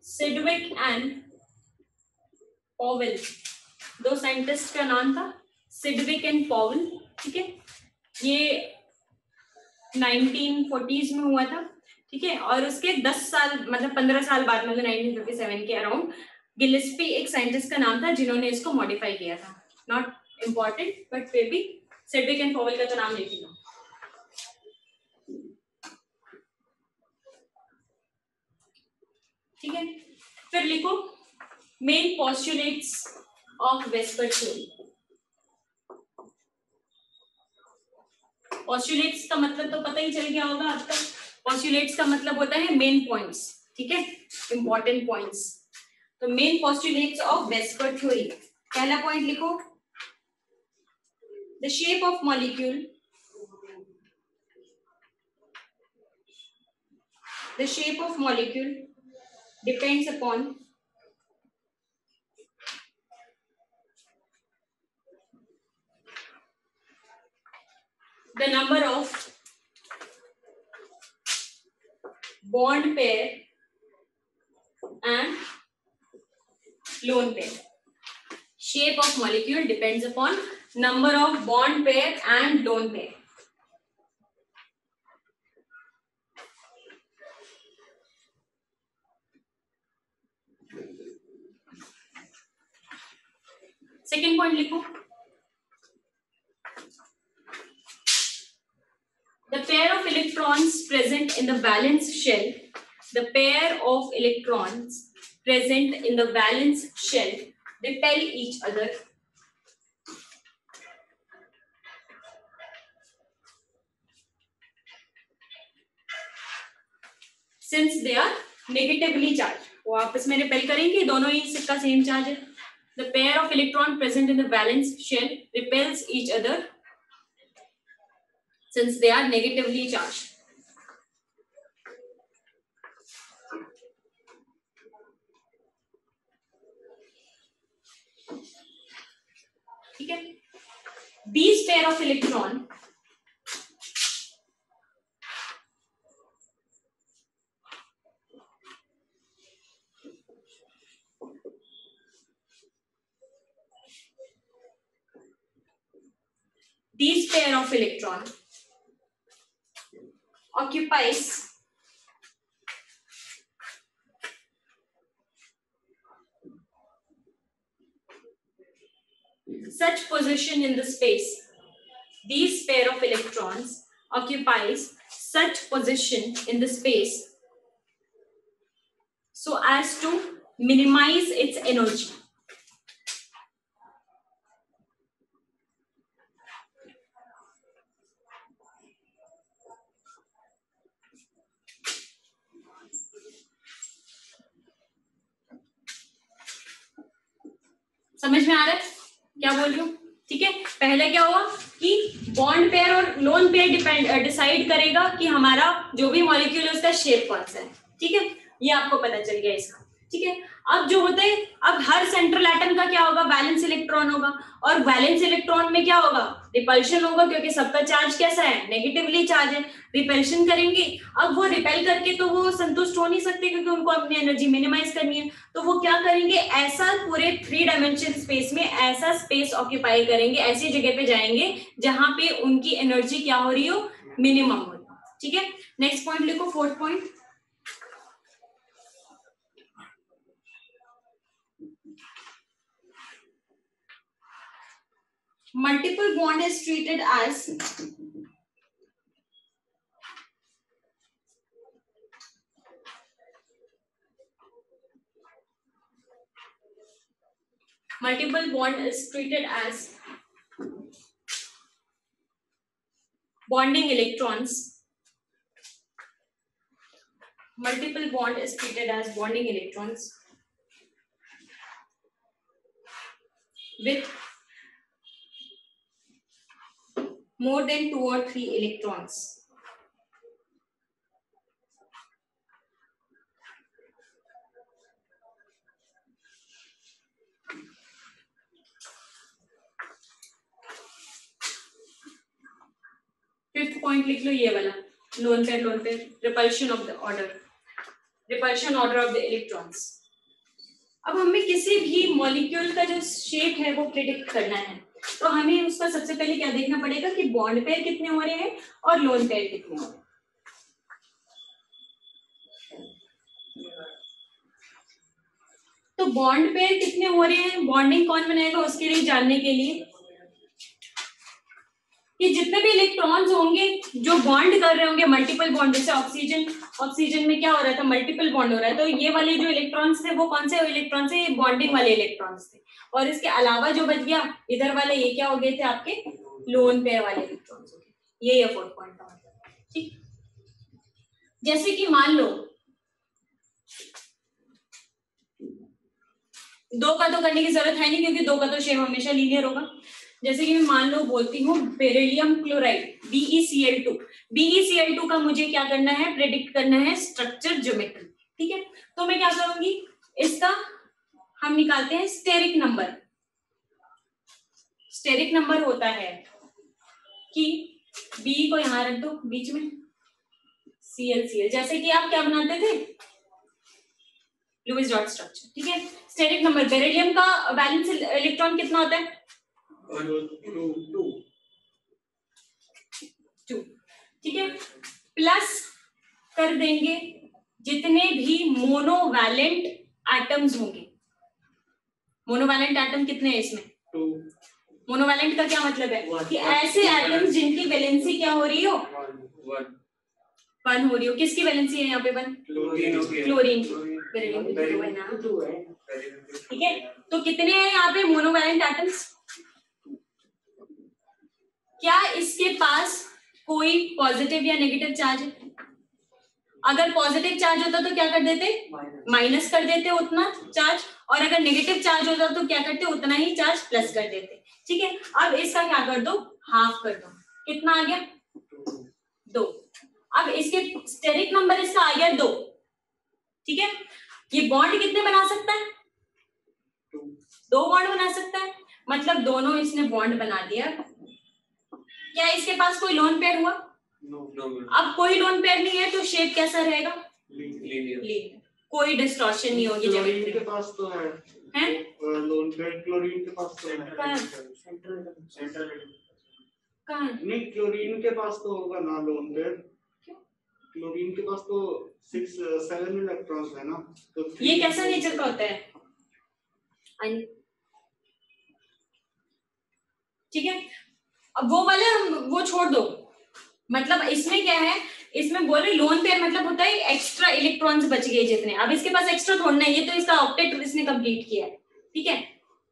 A: Sidgwick and Powell. दो scientist का नाम था Sidgwick and Powell ठीक है? ये 1940s में हुआ था, ठीक है? और उसके 10 साल मतलब 15 साल बाद मतलब 1957 के अराउंड गिलिस्पी एक साइंटिस्ट का नाम था, जिन्होंने इसको मॉडिफाई किया था। नॉट इंपॉर्टेंट बट फिर भी सिडविक एंड पॉवल का तो नाम लो। ठीक है? फिर लिखो main postulates of VSEPR theory postulates का मतलब तो पता ही चल गया होगा आज तक। पॉस्टुलेट्स का मतलब होता है मेन पॉइंट्स ठीक है? इंपॉर्टेंट पॉइंट्स तो main postulates of VSEPR theory पहला पॉइंट लिखो। The shape of molecule the shape of molecule depends upon the number of bond pair and lone pair. Shape of molecule depends upon number of bond pair and lone pair. Second point लिखो। The pair of electrons present in the valence shell the pair of electrons present in the valence shell repel each other Since they are negatively charged, वो आपस में repel करेंगे दोनों ही सिक्का same charge है। the pair of electron present in the valence shell repels each other since they are negatively charged. ठीक है these pair of electron these pair of electron occupies such position in the space. These pair of electrons occupies such position in the space so as to minimize its energy समझ में आ रहा है? क्या बोल रही हूँ? ठीक है? पहले क्या हुआ कि बॉन्ड पेयर और लोन पेयर डिपेंड डिसाइड करेगा कि हमारा जो भी मॉलिक्यूल है उसका शेप कौन सा है। ठीक है? ये आपको पता चल गया इसका। ठीक है? अब जो होते हैं, अब हर सेंट्रल एटम का क्या होगा? बैलेंस इलेक्ट्रॉन होगा। और बैलेंस इलेक्ट्रॉन में क्या होगा? रिपल्शन होगा, क्योंकि सबका चार्ज कैसा है? नेगेटिवली चार्ज है। रिपल्शन करेंगे। अब वो रिपेल करके तो वो संतुष्ट हो नहीं सकते, क्योंकि उनको अपनी एनर्जी मिनिमाइज करनी है। तो वो क्या करेंगे? ऐसा पूरे थ्री डायमेंशन स्पेस में ऐसा स्पेस ऑक्यूपाई करेंगे, ऐसी जगह पे जाएँगे, जहाँ पे उनकी एनर्जी क्या हो रही हो? मिनिमम हो ठीक है? नेक्स्ट पॉइंट लिखो fourth point multiple bond is treated as multiple bond is treated as bonding electrons. Multiple bond is treated as bonding electrons with more than two or three electrons. Fifth point लिख लो ये वाला. Lone pair lone pair repulsion of the order repulsion order of the electrons अब हमें किसी भी molecule का जो शेप है वो प्रिडिक्ट करना है. तो हमें उसका सबसे पहले क्या देखना पड़ेगा कि बॉन्ड पेयर कितने हो रहे हैं और लोन पेयर कितने हो रहे हैं? तो बॉन्ड पेयर कितने हो रहे हैं? बॉन्डिंग कौन बनाएगा उसके लिए जानने के लिए। कि जितने भी इलेक्ट्रॉन्स होंगे जो बॉन्ड कर रहे होंगे मल्टीपल बॉन्ड जैसे ऑक्सीजन ऑक्सीजन में क्या हो रहा था? मल्टीपल बॉन्ड हो रहा है। तो ये वाले जो इलेक्ट्रॉन्स थे, वो कौन से इलेक्ट्रॉन्स थे? बॉन्डिंग वाले इलेक्ट्रॉन्स थे। और इसके अलावा जो बच गया, इधर वाले, ये क्या हो गए थे आपके? लोन पेयर वाले इलेक्ट्रॉन्स हो गए। ये फोर्थ पॉइंट का मतलब ठीक? जैसे कि मान लो, दो का तो करने की ज़रूरत है नहीं, क्योंकि दो का तो शेप हमेशा लीनियर होगा। जैसे कि मैं मान लो बोलती हूँ beryllium chloride BeCl two BeCl two का मुझे क्या करना है? प्रेडिक्ट करना है स्ट्रक्चर ज्योमेट्री ठीक है? तो मैं क्या करूँगी? इसका हम निकालते हैं स्टेरिक नंबर स्टेरिक नंबर होता है कि बी को यहाँ रख दो बीच में. सी एल सी एल जैसे कि आप क्या बनाते थे? लुइस डॉट स्ट्रक्चर ठीक है? स्टेरिक नंबर बेरिलियम का बैलेंस इलेक्ट्रॉन कितना होता है? टू ठीक है? प्लस कर देंगे जितने भी मोनोवैलेंट एटम्स होंगे। मोनोवैलेंट एटम कितने हैं इसमें? मोनोवैलेंट का क्या मतलब है? कि ऐसे एटम्स जिनकी वैलेंसी क्या हो रही हो? वन हो रही हो। किसकी वैलेंसी है यहाँ पे वन
C: क्लोरीन
A: ठीक है? तो कितने हैं यहाँ पे मोनोवैलेंट एटम्स क्या इसके पास कोई पॉजिटिव या नेगेटिव चार्ज है? अगर पॉजिटिव चार्ज होता तो क्या कर देते?
C: माइनस
A: कर देते उतना चार्ज और अगर नेगेटिव चार्ज होता तो क्या करते? उतना ही चार्ज प्लस कर देते। ठीक है? अब इसका क्या कर दो? हाफ़ कर दो। कितना आ गया? दो। अब इसके स्टेरिक नंबर इसका आ गया दो। ठीक है? ये बॉन्ड कितने बना सकता है? दो बॉन्ड बना सकता है। मतलब दोनों इसने बॉन्ड बना दिया। क्या इसके पास कोई लोन पेयर हुआ?
C: नो नो
A: अब कोई लोन पेयर नहीं है तो शेप कैसा रहेगा?
C: लीनियर
A: कोई डिस्टॉर्शन नहीं होगी ज्योमेट्री
D: के पास तो है।
A: है?
D: लोन पेड क्लोरीन के पास तो है।
A: कहाँ?
C: सेंट्रल सेंट्रल
A: कहाँ?
D: नहीं क्लोरीन के पास तो होगा ना लोन पेड क्लोरीन के पास तो सिक्स सेवन इलेक्ट्रॉन्स है ना तो
A: ये कैसा नेचर का होता है? ठीक है? अब वो वाले हम वो छोड़ दो। मतलब इसमें क्या है, इसमें बोले लोन पेयर मतलब होता है एक्स्ट्रा इलेक्ट्रॉन्स बच गए जितने। अब इसके पास एक्स्ट्रा थोड़ना नहीं ये तो इसका ऑक्टेट इसने कंप्लीट किया है, ठीक है?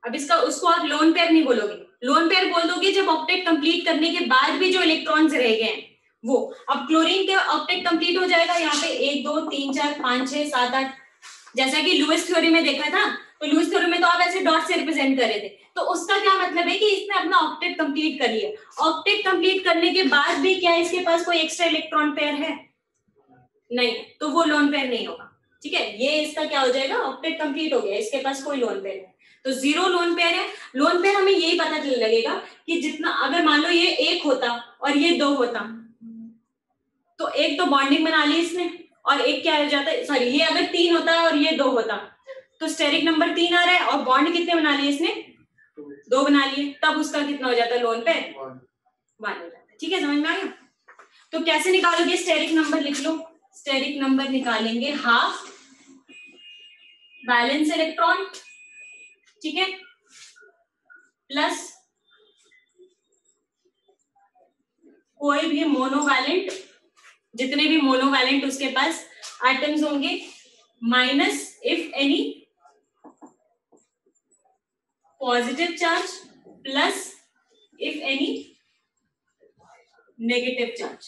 A: अब इसका, उसको आप लोन पेयर नहीं बोलोगे। लोन पेयर बोल दोगे जब ऑप्टेट कंप्लीट करने के बाद भी जो इलेक्ट्रॉन्स रह गए हैं, वो। अब क्लोरीन के ऑप्टेट कंप्लीट हो जाएगा यहाँ पे एक, दो, तीन, चार, पाँच, छह, सात, आठ। जैसा कि लुइस थ्योरी में देखा था तो लुइस थ्योरी में तो आप ऐसे डॉट से रिप्रेजेंट कर रहे थे। तो उसका क्या मतलब है कि इसने अपना ऑक्टेट कंप्लीट कर लिया। ऑक्टेट कंप्लीट करने के बाद भी क्या इसके पास कोई एक्स्ट्रा इलेक्ट्रॉन पेयर है? नहीं तो वो लोन पेयर नहीं होगा। ठीक है? ये इसका क्या हो जाएगा? ऑक्टेट कंप्लीट हो गया। इसके पास कोई लोन पेयर है तो ज़ीरो लोन पेयर है। लोन पेयर हमें यही पता चलने लगेगा कि जितना, अगर मान लो ये एक होता और ये दो होता तो एक तो बॉन्डिंग बना ली इसने और एक क्या हो जाता? है सॉरी ये अगर तीन होता और ये दो होता तो स्टेरिक नंबर तीन आ रहा है और बॉन्ड कितने बना लिए इसने? दो बना लिए तब उसका कितना हो जाता है लोन पे. वन हो जाता है। ठीक है समझ में आ गया? तो कैसे निकालोगे? स्टेरिक नंबर लिख लो। स्टेरिक नंबर निकालेंगे हाफ़ बैलेंस इलेक्ट्रॉन ठीक है? प्लस कोई भी मोनोवैलेंट जितने भी मोनोवैलेंट उसके पास एटम्स होंगे minus if any positive charge plus if any negative charge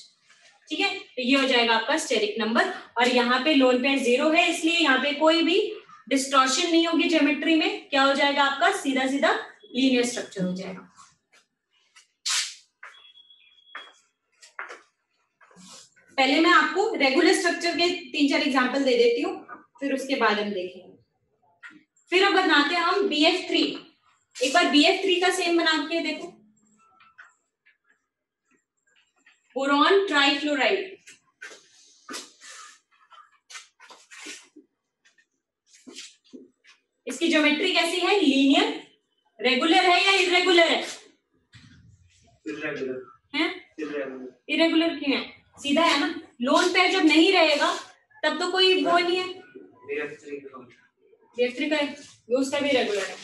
A: ठीक है? तो ये हो जाएगा आपका स्टेरिक नंबर और यहाँ पे लोन पेयर ज़ीरो है, इसलिए यहाँ पे कोई भी डिस्टॉर्शन नहीं होगी ज्योमेट्री में। क्या हो जाएगा आपका? सीधा सीधा लीनियर स्ट्रक्चर हो जाएगा। पहले मैं आपको रेगुलर स्ट्रक्चर के तीन चार एग्जांपल दे देती हूँ, फिर उसके बाद हम देखेंगे। फिर अब बनाते हैं हम बी एफ़ थ्री एक बार बी एफ़ थ्री का सेम बना के देखो। बोरॉन ट्राइफ्लोराइड इसकी ज्योमेट्री कैसी है? लीनियर रेगुलर है या इरेगुलर है?
C: इरेगुलर
A: हैं? क्यों है? सीधा है ना? लोन पेयर जब नहीं रहेगा तब तो कोई वो नहीं है।
C: BF3 का।
A: BF3 का उसका भी रेगुलर है।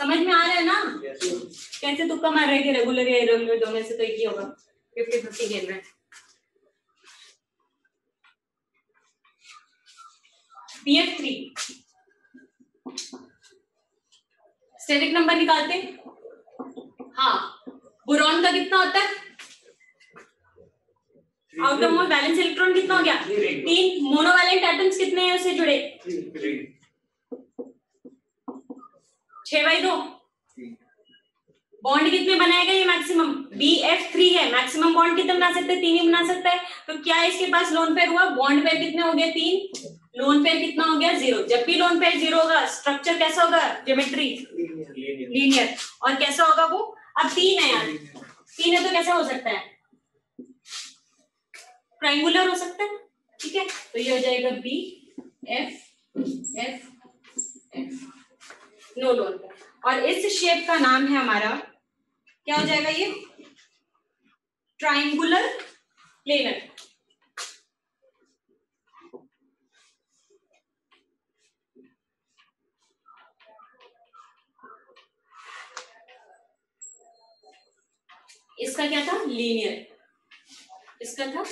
A: समझ में आ रहा है ना?
C: यस
A: कैसे तुक्का मार रहे कि रेगुलर या इरेगुलर दोनों से तो एक ही होगा। फिफ्टी फिफ्टी खेल रहे पीएफ थ्री स्टेरिक नंबर निकालते? हाँ। बोरॉन का कितना होता है? आउटर मोल बैलेंस इलेक्ट्रॉन कितना हो गया? तीन। मोनोवैलेंट एटम्स कितने हैं उससे जुड़े? छह बाई दो। बॉन्ड कितने बनाएगा ये मैक्सिमम बी एफ़ थ्री है। मैक्सिमम बॉन्ड कितने बना सकते हैं? तीन ही बना सकता है। तो क्या इसके पास लोन पेयर हुआ? बॉन्ड पेयर कितने हो गए? तीन। लोन पेयर कितना हो गया? ज़ीरो जब भी लोन पेयर ज़ीरो होगा स्ट्रक्चर कैसा होगा? ज्योमेट्री
C: लीनियर
A: लीनियर और कैसा होगा वो? अब तीन है यार। तीन है तो कैसा हो सकता है? ट्राइंगुलर हो सकता है। ठीक है? तो ये हो जाएगा B F F F no lone pair और इस शेप का नाम है हमारा, क्या हो जाएगा ये? ट्राइंगुलर प्लेनर इसका क्या था? लीनियर इसका था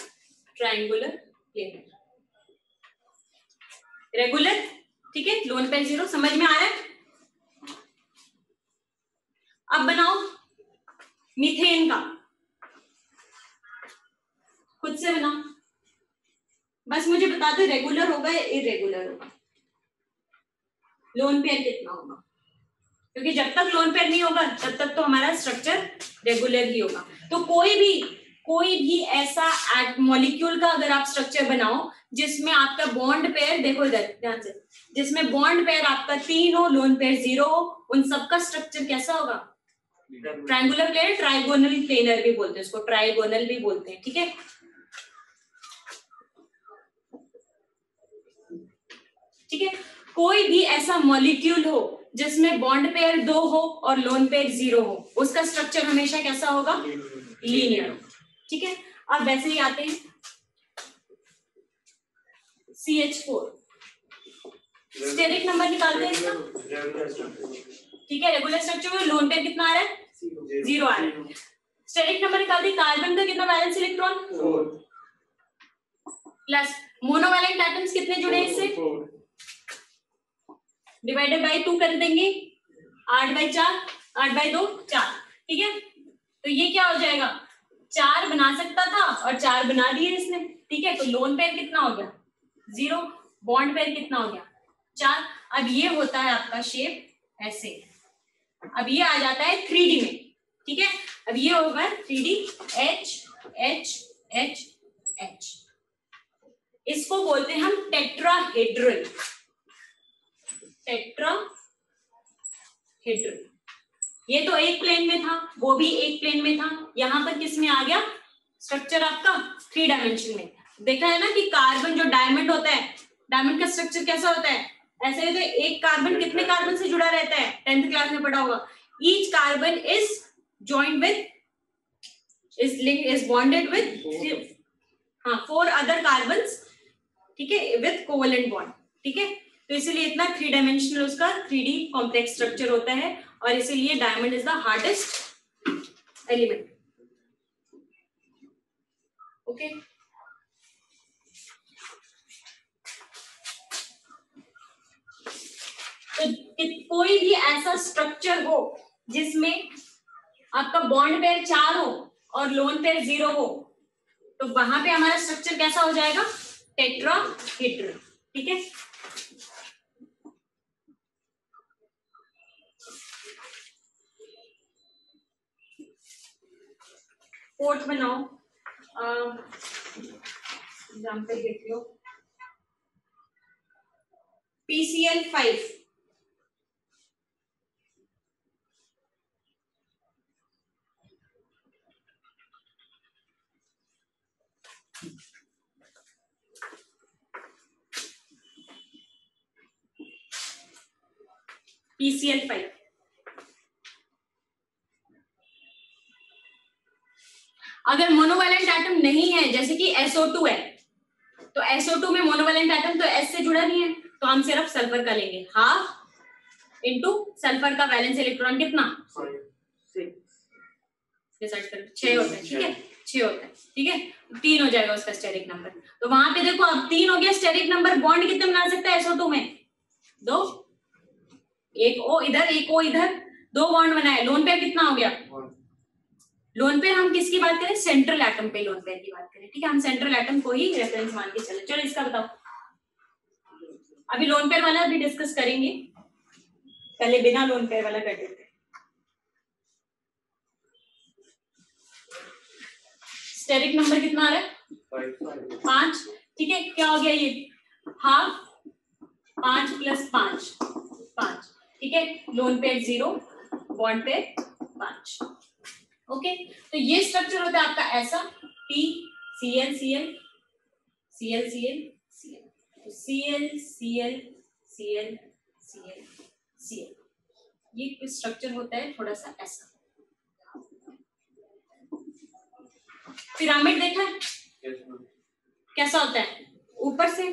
A: ट्राइंगुलर प्लेनर रेगुलर ठीक है? लोन पे ज़ीरो समझ में आ रहा है? अब बनाओ मीथेन का। खुद से बनाओ। बस मुझे बता दो रेगुलर होगा या इरेगुलर होगा? लोन पेयर कितना होगा? क्योंकि जब तक लोन पेयर नहीं होगा, तब तक तो हमारा स्ट्रक्चर रेगुलर ही होगा। तो कोई भी कोई भी ऐसा मॉलिक्यूल का अगर आप स्ट्रक्चर बनाओ, जिसमें आपका बॉन्ड पेयर देखो इधर, ध्यान से, जिसमें बॉन्ड पेयर आपका तीन हो लोन पेयर ज़ीरो हो, उन सबका स्ट्रक्चर कैसा होगा? ट्रायंगुलर प्लेनर ट्राइगोनल प्लेनर भी बोलते हैं उसको ट्राइगोनल भी बोलते हैं, ठीक है? ठीक है? कोई भी ऐसा मॉलिक्यूल हो जिसमें बॉन्ड पेयर दो हो और लोन पेयर ज़ीरो हो, उसका स्ट्रक्चर हमेशा कैसा होगा? लीनियर ठीक है? अब वैसे ही आते हैं। C H four steric number निकालते हैं इसका। ठीक है रेगुलर स्ट्रक्चर में लोन पेयर कितना आ रहा है? ज़ीरो आ रहा है। स्टेरिक नंबर निकालते हैं कार्बन का कितना valence electron plus monovalent atoms कितने जुड़े हैं इससे? डिवाइडेड बाई टू कर देंगे। आठ बाई चार आठ बाई दो चार। ठीक है? तो ये क्या हो जाएगा? चार बना सकता था और चार बना दिए इसने। ठीक है? तो लोन पेयर कितना हो गया? ज़ीरो बॉन्ड पेयर कितना हो गया? चार। अब ये होता है आपका शेप ऐसे। अब ये आ जाता है थ्री डी में, ठीक है? अब ये होगा three D H H H H इसको बोलते हैं हम टेट्राहेड्रल टेट्राहेड्रल ये तो एक प्लेन में था, वो भी एक प्लेन में था. यहाँ पर किसमें आ गया? स्ट्रक्चर आपका थ्री डायमेंशन में. देखा है ना कि कार्बन जो डायमंड होता है डायमंड का स्ट्रक्चर कैसा होता है? ऐसे है एक कार्बन कितने कार्बन से जुड़ा रहता है? टेंथ क्लास में पढ़ा होगा। Each carbon is joint with is link is bonded with हाँ फोर अदर कार्बन ठीक है विद कोवलेंट बॉन्ड ठीक है? तो इसीलिए इतना थ्री डायमेंशनल उसका थ्री डी कॉम्प्लेक्स स्ट्रक्चर होता है और इसीलिए diamond is the hardest element okay तो कोई भी ऐसा स्ट्रक्चर हो जिसमें आपका बॉन्ड पेयर चार हो और लोन पेयर ज़ीरो हो तो वहाँ पे हमारा स्ट्रक्चर कैसा हो जाएगा? टेट्रा टेट्राहेड्रल ठीक है? फोर्थ बनाओ एग्ज़ाम्पल देख लो पीसीएल फाइव पीसीएल फाइव अगर मोनोवैलेंट एटम नहीं है जैसे कि SO2 है तो SO2 में मोनोवैलेंट एटम तो S से जुड़ा नहीं है तो हम सिर्फ़ सल्फ़र का लेंगे। हाफ़ इंटू सल्फ़र का वैलेंस इलेक्ट्रॉन कितना? छह होता है ठीक है? छह होता है ठीक है? तीन हो जाएगा उसका स्टेरिक नंबर तो वहाँ पे देखो अब तीन हो गया स्टेरिक नंबर बॉन्ड कितने बना सकता है SO2 में? दो। एक ओ इधर एक ओ इधर। दो बॉन्ड बनाए। लोन पेयर कितना हो गया? लोन पेयर हम किसकी बात करें? सेंट्रल एटम पे लोन पेयर की बात करें। ठीक है हम सेंट्रल एटम को ही रेफरेंस मान के चले। चलो इसका बताओ। अभी लोन पेयर वाला अभी डिस्कस करेंगे। पहले बिना लोन पेयर वाला कर देते स्टेरिक नंबर कितना आ रहा है? पाँच। ठीक है क्या हो गया ये? हाफ़ पाँच प्लस पाँच। पाँच। ठीक है? Lone pair zero bond pair पाँच। ओके तो ये स्ट्रक्चर होता है आपका ऐसा T C L C L C L C L C L तो C L C L C L C L C L ये स्ट्रक्चर होता है थोड़ा सा ऐसा। पिरामिड देखा? है कैसा होता है? ऊपर से?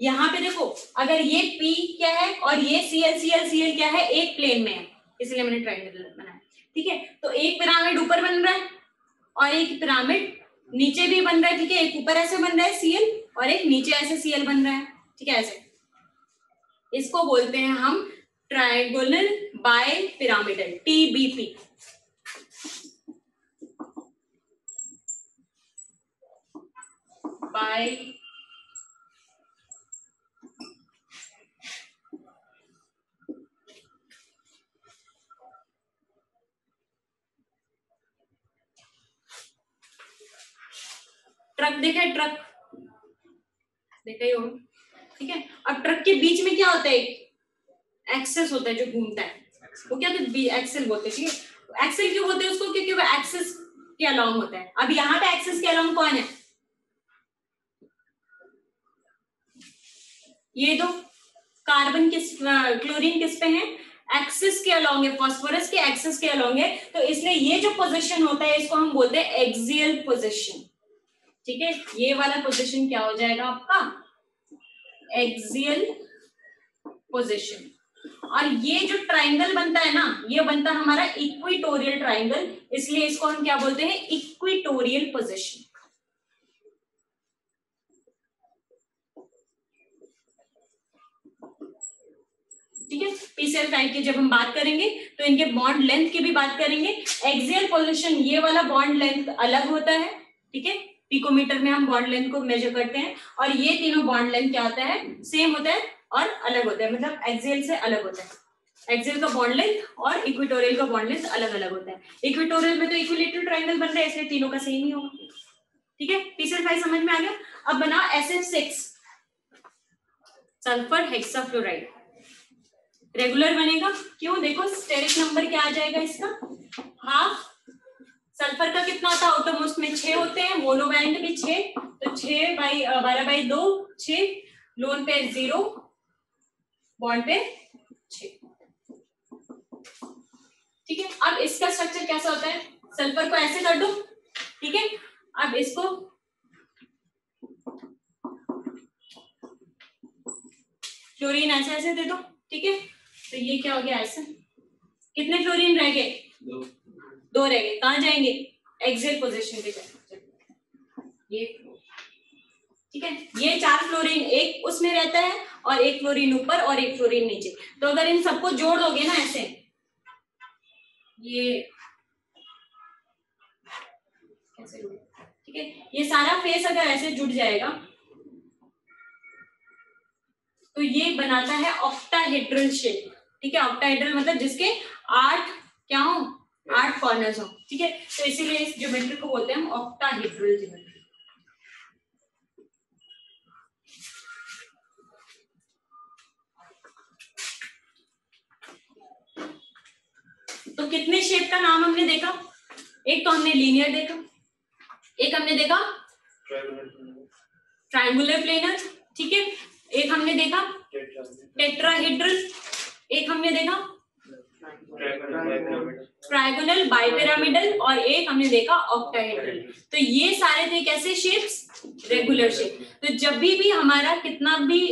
A: यहाँ पे देखो, अगर ये पी क्या है और ये C L C L C L क्या है, एक प्लेन में है। इसलिए मैंने ट्राइंगल बनाया। ठीक है? तो एक पिरामिड ऊपर बन रहा है और एक पिरामिड नीचे भी बन रहा है, ठीक है? एक ऊपर ऐसे बन रहा है सीएल और एक नीचे ऐसे सीएल बन रहा है। ठीक है ऐसे? इसको बोलते हैं हम trigonal bipyramidal TBP by truck देखा है, ट्रक। देखा ही होगा। ठीक है? अब ट्रक के बीच में क्या होता है? एक्सेस होता है जो घूमता है। वो क्या होता है? एक्सेल बोलते हैं। ठीक है? एक्सेल क्यों बोलते हैं उसको? क्योंकि वो एक्सेस के अलाउंग होता है। अब यहाँ पे एक्सेस के अलाउंग कौन है? ये दो। कार्बन किस क्लोरीन किस पे है? एक्सिस के अलोंग है। फॉस्फोरस के एक्सिस के अलोंग है। तो इसलिए ये जो पोजीशन होता है, इसको हम बोलते हैं एक्सियल पोजीशन ठीक है? ये वाला पोजीशन क्या हो जाएगा आपका? एक्सियल पोजीशन और ये जो ट्राइंगल बनता है ना, ये बनता है हमारा इक्विटोरियल ट्राइंगल इसलिए इसको हम क्या बोलते हैं? इक्विटोरियल पोजिशन ठीक है? पीसीएल की जब हम बात करेंगे तो इनके बॉन्ड लेंथ की भी बात करेंगे. एक्सियल पोजिशन ये वाला बॉन्ड लेंथ अलग होता है, ठीक है? पिकोमीटर में हम बॉन्ड लेंथ को मेजर करते हैं और ये तीनों बॉन्ड लेंथ क्या होता है? सेम होता है और अलग होता है मतलब एक्सियल से अलग होता है। एक्सियल का बॉन्ड लेंथ और इक्विटोरियल का बॉन्ड लेंथ अलग अलग होता है। इक्विटोरियल में तो इक्विलेटरल ट्राइंगल बन रहा है, इसलिए तीनों का सेम ही होगा। ठीक है? पीसीएल फाइव समझ में आ गया? अब बना S F six sulphur hexafluoride regular बनेगा? क्यों? देखो स्टेरिक नंबर क्या आ जाएगा इसका? हाफ़ सल्फ़र का कितना होता है? आउटरमोस्ट में छह होते हैं, मोनो बैंड भी छह तो छह बाई बारह बाई दो, छह, लोन पे ज़ीरो, बॉन्ड पे छ ठीक है, अब इसका स्ट्रक्चर कैसा होता है? सल्फ़र को ऐसे कर दो, ठीक है? अब इसको फ्लोरीन ऐसे ऐसे दे दो, ठीक है? तो ये क्या हो गया ऐसे? कितने फ्लोरीन रह गए?
C: दो
A: रह गए कहाँ जाएँगे? एक्सेल पोजिशन पे जाएँगे। ये ठीक है? ये चार फ्लोरीन एक उसमें रहता है और एक फ्लोरीन ऊपर और एक फ्लोरीन नीचे। तो अगर इन सबको जोड़ दोगे ना ऐसे, ये ठीक है? ये सारा फेस अगर ऐसे जुड़ जाएगा तो ये बनाता है ऑक्टाहेड्रल शेप ठीक है? ऑक्टाहेड्रल मतलब जिसके आठ, क्या हो? आठ कॉर्नर्स हो ठीक है? तो इसीलिए इस ज्योमेट्री को बोलते हैं हम ऑक्टाहेड्रल ज्योमेट्री तो कितने शेप का नाम हमने देखा? एक तो हमने लीनियर देखा एक हमने देखा ट्रायंगुलर प्लेनर ठीक है? एक हमने देखा टेट्राहेड्रल एक हमने देखा ट्रायगोनल बाइपिरामिडल और एक हमने देखा ऑक्टाहेड्रल तो ये सारे थे कैसे शेप्स रेगुलर शेप तो जब भी भी हमारा कितना भी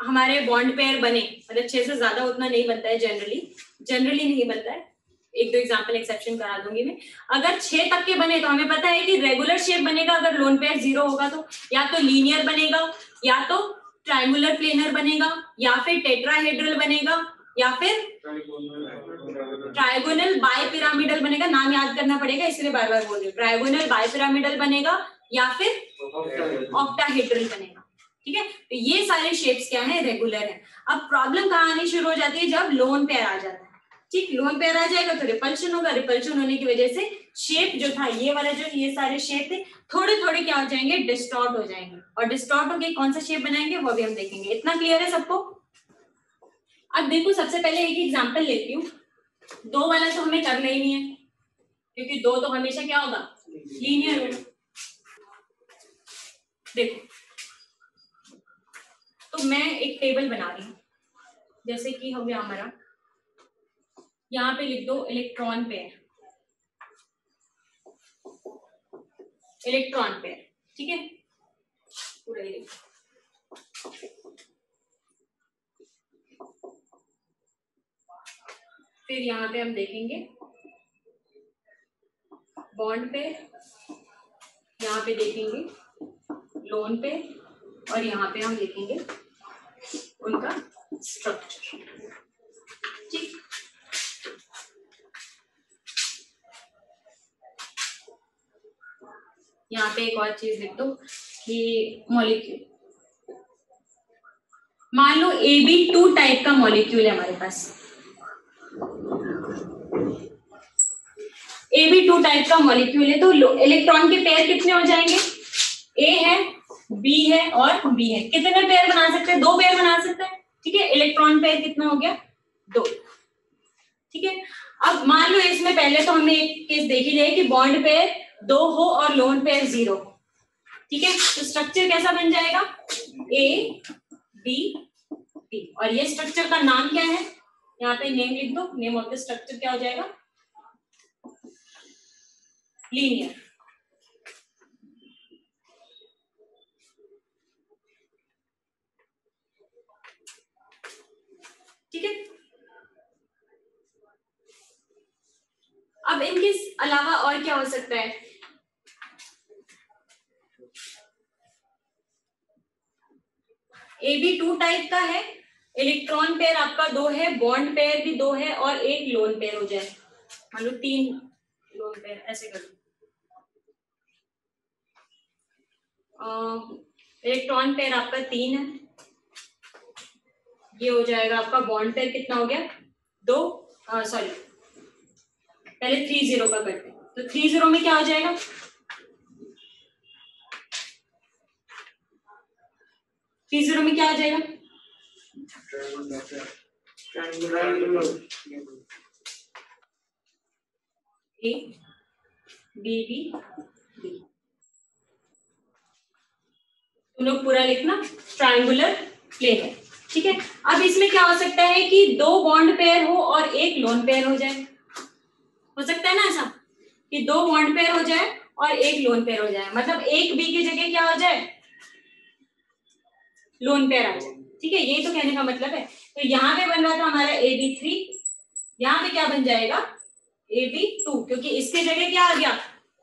A: हमारे बॉन्ड पेयर बने मतलब छह से ज़्यादा उतना नहीं बनता है जनरली जनरली नहीं बनता है. एक दो एग्ज़ाम्पल एक्सेप्शन करा दूँगी मैं. अगर छह तक के बने तो हमें पता है कि रेगुलर शेप बनेगा अगर लोन पेयर ज़ीरो होगा तो. या तो लीनियर बनेगा, या तो ट्राइंगुलर प्लेनर बनेगा, या फिर टेट्राहेड्रल बनेगा, या फिर ट्रायगोनल बाय पिरामिडल बनेगा, नाम याद करना पड़ेगा, इसलिए बार बार बोल रही ट्रायगोनल बाय पिरामिडल बनेगा या फिर ऑक्टाहेड्रल बनेगा, ठीक है? तो ये सारे शेप्स क्या है? रेगुलर है। अब प्रॉब्लम कहाँ आनी शुरू हो जाती है? जब लोन पेयर आ जाता है। ठीक? लोन पेयर आ जाएगा तो रिपल्शन होगा। रिपल्शन होने की वजह से शेप जो था, ये वाला जो, ये सारे शेप थे थोड़े थोड़े क्या हो जाएँगे? डिस्टॉर्ट हो जाएँगे। और डिस्टॉर्ट होके कौन सा शेप बनाएँगे? वो भी हम देखेंगे। इतना क्लियर है सबको? अब देखो, सबसे पहले एक एग्जांपल लेती हूँ। दो वाला तो हमें करना ही नहीं है, क्योंकि दो तो हमेशा क्या होगा? लीनियर होगा देखो तो मैं एक टेबल बना रही हूँ। जैसे कि हो गया हमारा। यहाँ पे लिख दो इलेक्ट्रॉन पेयर इलेक्ट्रॉन पेयर ठीक है? पूरा ही फिर यहाँ पे हम देखेंगे। बॉन्ड पे, यहाँ पे देखेंगे। लोन पे और यहाँ पे हम देखेंगे उनका स्ट्रक्चर ठीक। यहाँ पे एक और चीज़ लिख दो कि मॉलिक्यूल मान लो ए बी टू टाइप का मॉलिक्यूल है हमारे पास। ए बी टू टाइप का मॉलिक्यूल है तो इलेक्ट्रॉन के पेयर कितने हो जाएँगे? ए है बी है और बी है। कितने पेयर बना सकते हैं? दो पेयर बना सकते हैं। ठीक है? इलेक्ट्रॉन पेयर कितना हो गया? दो। ठीक है? अब मान लो इसमें पहले तो हमने एक केस देखी लिया कि बॉन्ड पेयर दो हो और लोन पेयर ज़ीरो हो। ठीक है? तो स्ट्रक्चर कैसा बन जाएगा? ए बी टी और ये स्ट्रक्चर का नाम क्या है? यहाँ पे नेम लिख दो। नेम ऑफ़ द स्ट्रक्चर क्या हो जाएगा? लीनियर ठीक है? अब इनके अलावा और क्या हो सकता है? ए बी टू टाइप का है। इलेक्ट्रॉन पेयर आपका दो है, बॉन्ड पेयर भी दो है और एक लोन पेयर हो जाए। मान लो तीन लोन पेयर, ऐसे कर इलेक्ट्रॉन पेयर आपका तीन है। ये हो जाएगा आपका बॉन्ड पेयर कितना हो गया? दो सॉरी पहले थ्री ज़ीरो का करते हैं तो थ्री ज़ीरो में क्या हो जाएगा? थ्री ज़ीरो में क्या हो जाएगा? बी बी तुम लोग पूरा लिखना? ट्रायंगुलर प्लेन है। ठीक है? अब इसमें क्या हो सकता है कि दो बॉन्ड पेयर हो और एक लोन पेयर हो जाए। हो सकता है ना ऐसा? कि दो बॉन्ड पेयर हो जाए और एक लोन पेयर हो जाए। मतलब एक बी की जगह क्या हो जाए? लोन पेयर आ जाए। ठीक है यही तो कहने का मतलब है। तो यहाँ पे बन रहा था हमारा ए बी थ्री यहाँ पे क्या बन जाएगा? ए बी टू क्योंकि इसके जगह क्या आ गया?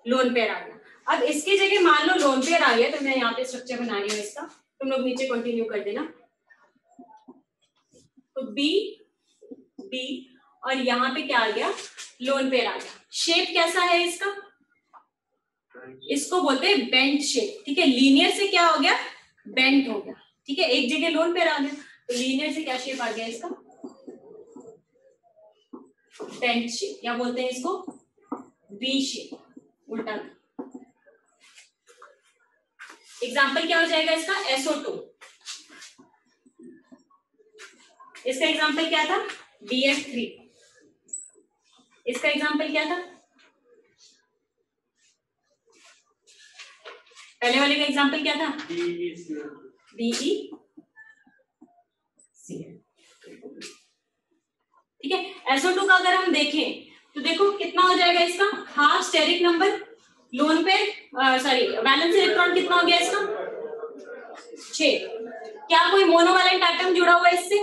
A: लोन पेयर आ गया। अब इसकी जगह मान लो लोन पेयर आ गया तो मैं यहाँ पे स्ट्रक्चर बना रही हूँ इसका। तुम लोग नीचे कंटिन्यू कर देना। तो बी बी और यहाँ पे क्या आ गया? लोन पेयर आ गया। शेप कैसा है इसका? इसको बोलते हैं बेंट शेप ठीक है लीनियर से क्या हो गया? बेंट हो गया। ठीक है, एक जगह लोन पेयर आ गया तो लीनियर से क्या शेप आ गया इसका? बेंट शेप क्या बोलते हैं इसको? वी शेप उल्टा एग्ज़ाम्पल क्या हो जाएगा इसका? एसओ टू इसका एग्ज़ाम्पल क्या था? बी एफ़ थ्री इसका एग्ज़ाम्पल क्या था? पहले वाले का एग्ज़ाम्पल क्या था? बीई ठीक है एसओ टू का अगर हम देखें तो देखो कितना हो जाएगा इसका? हाफ़ स्टेरिक नंबर लोन पे सॉरी बैलेंस इलेक्ट्रॉन कितना हो गया इसका? छ क्या कोई मोनोवैलेंट एटम जुड़ा हुआ है इससे?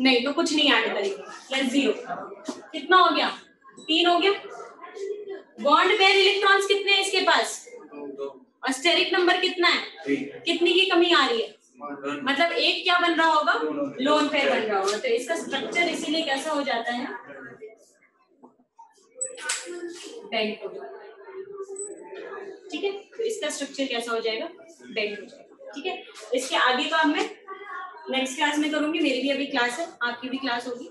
A: नहीं तो कुछ नहीं ऐड करेंगे प्लस ज़ीरो कितना हो गया? तीन हो गया। बॉन्ड पेयर इलेक्ट्रॉन्स कितने हैं इसके पास? और स्टेरिक नंबर कितना है? कितनी की कमी आ रही है? मतलब एक क्या बन रहा होगा? लोन पेयर बन रहा होगा। तो इसका स्ट्रक्चर इसीलिए कैसा हो जाता है? बैंक हो ठीक है? तो इसका स्ट्रक्चर कैसा हो जाएगा? बैंक हो जाएगा। ठीक है? इसके आगे का मैं नेक्स्ट क्लास में करूँगी। मेरी भी अभी क्लास है। आपकी भी क्लास होगी।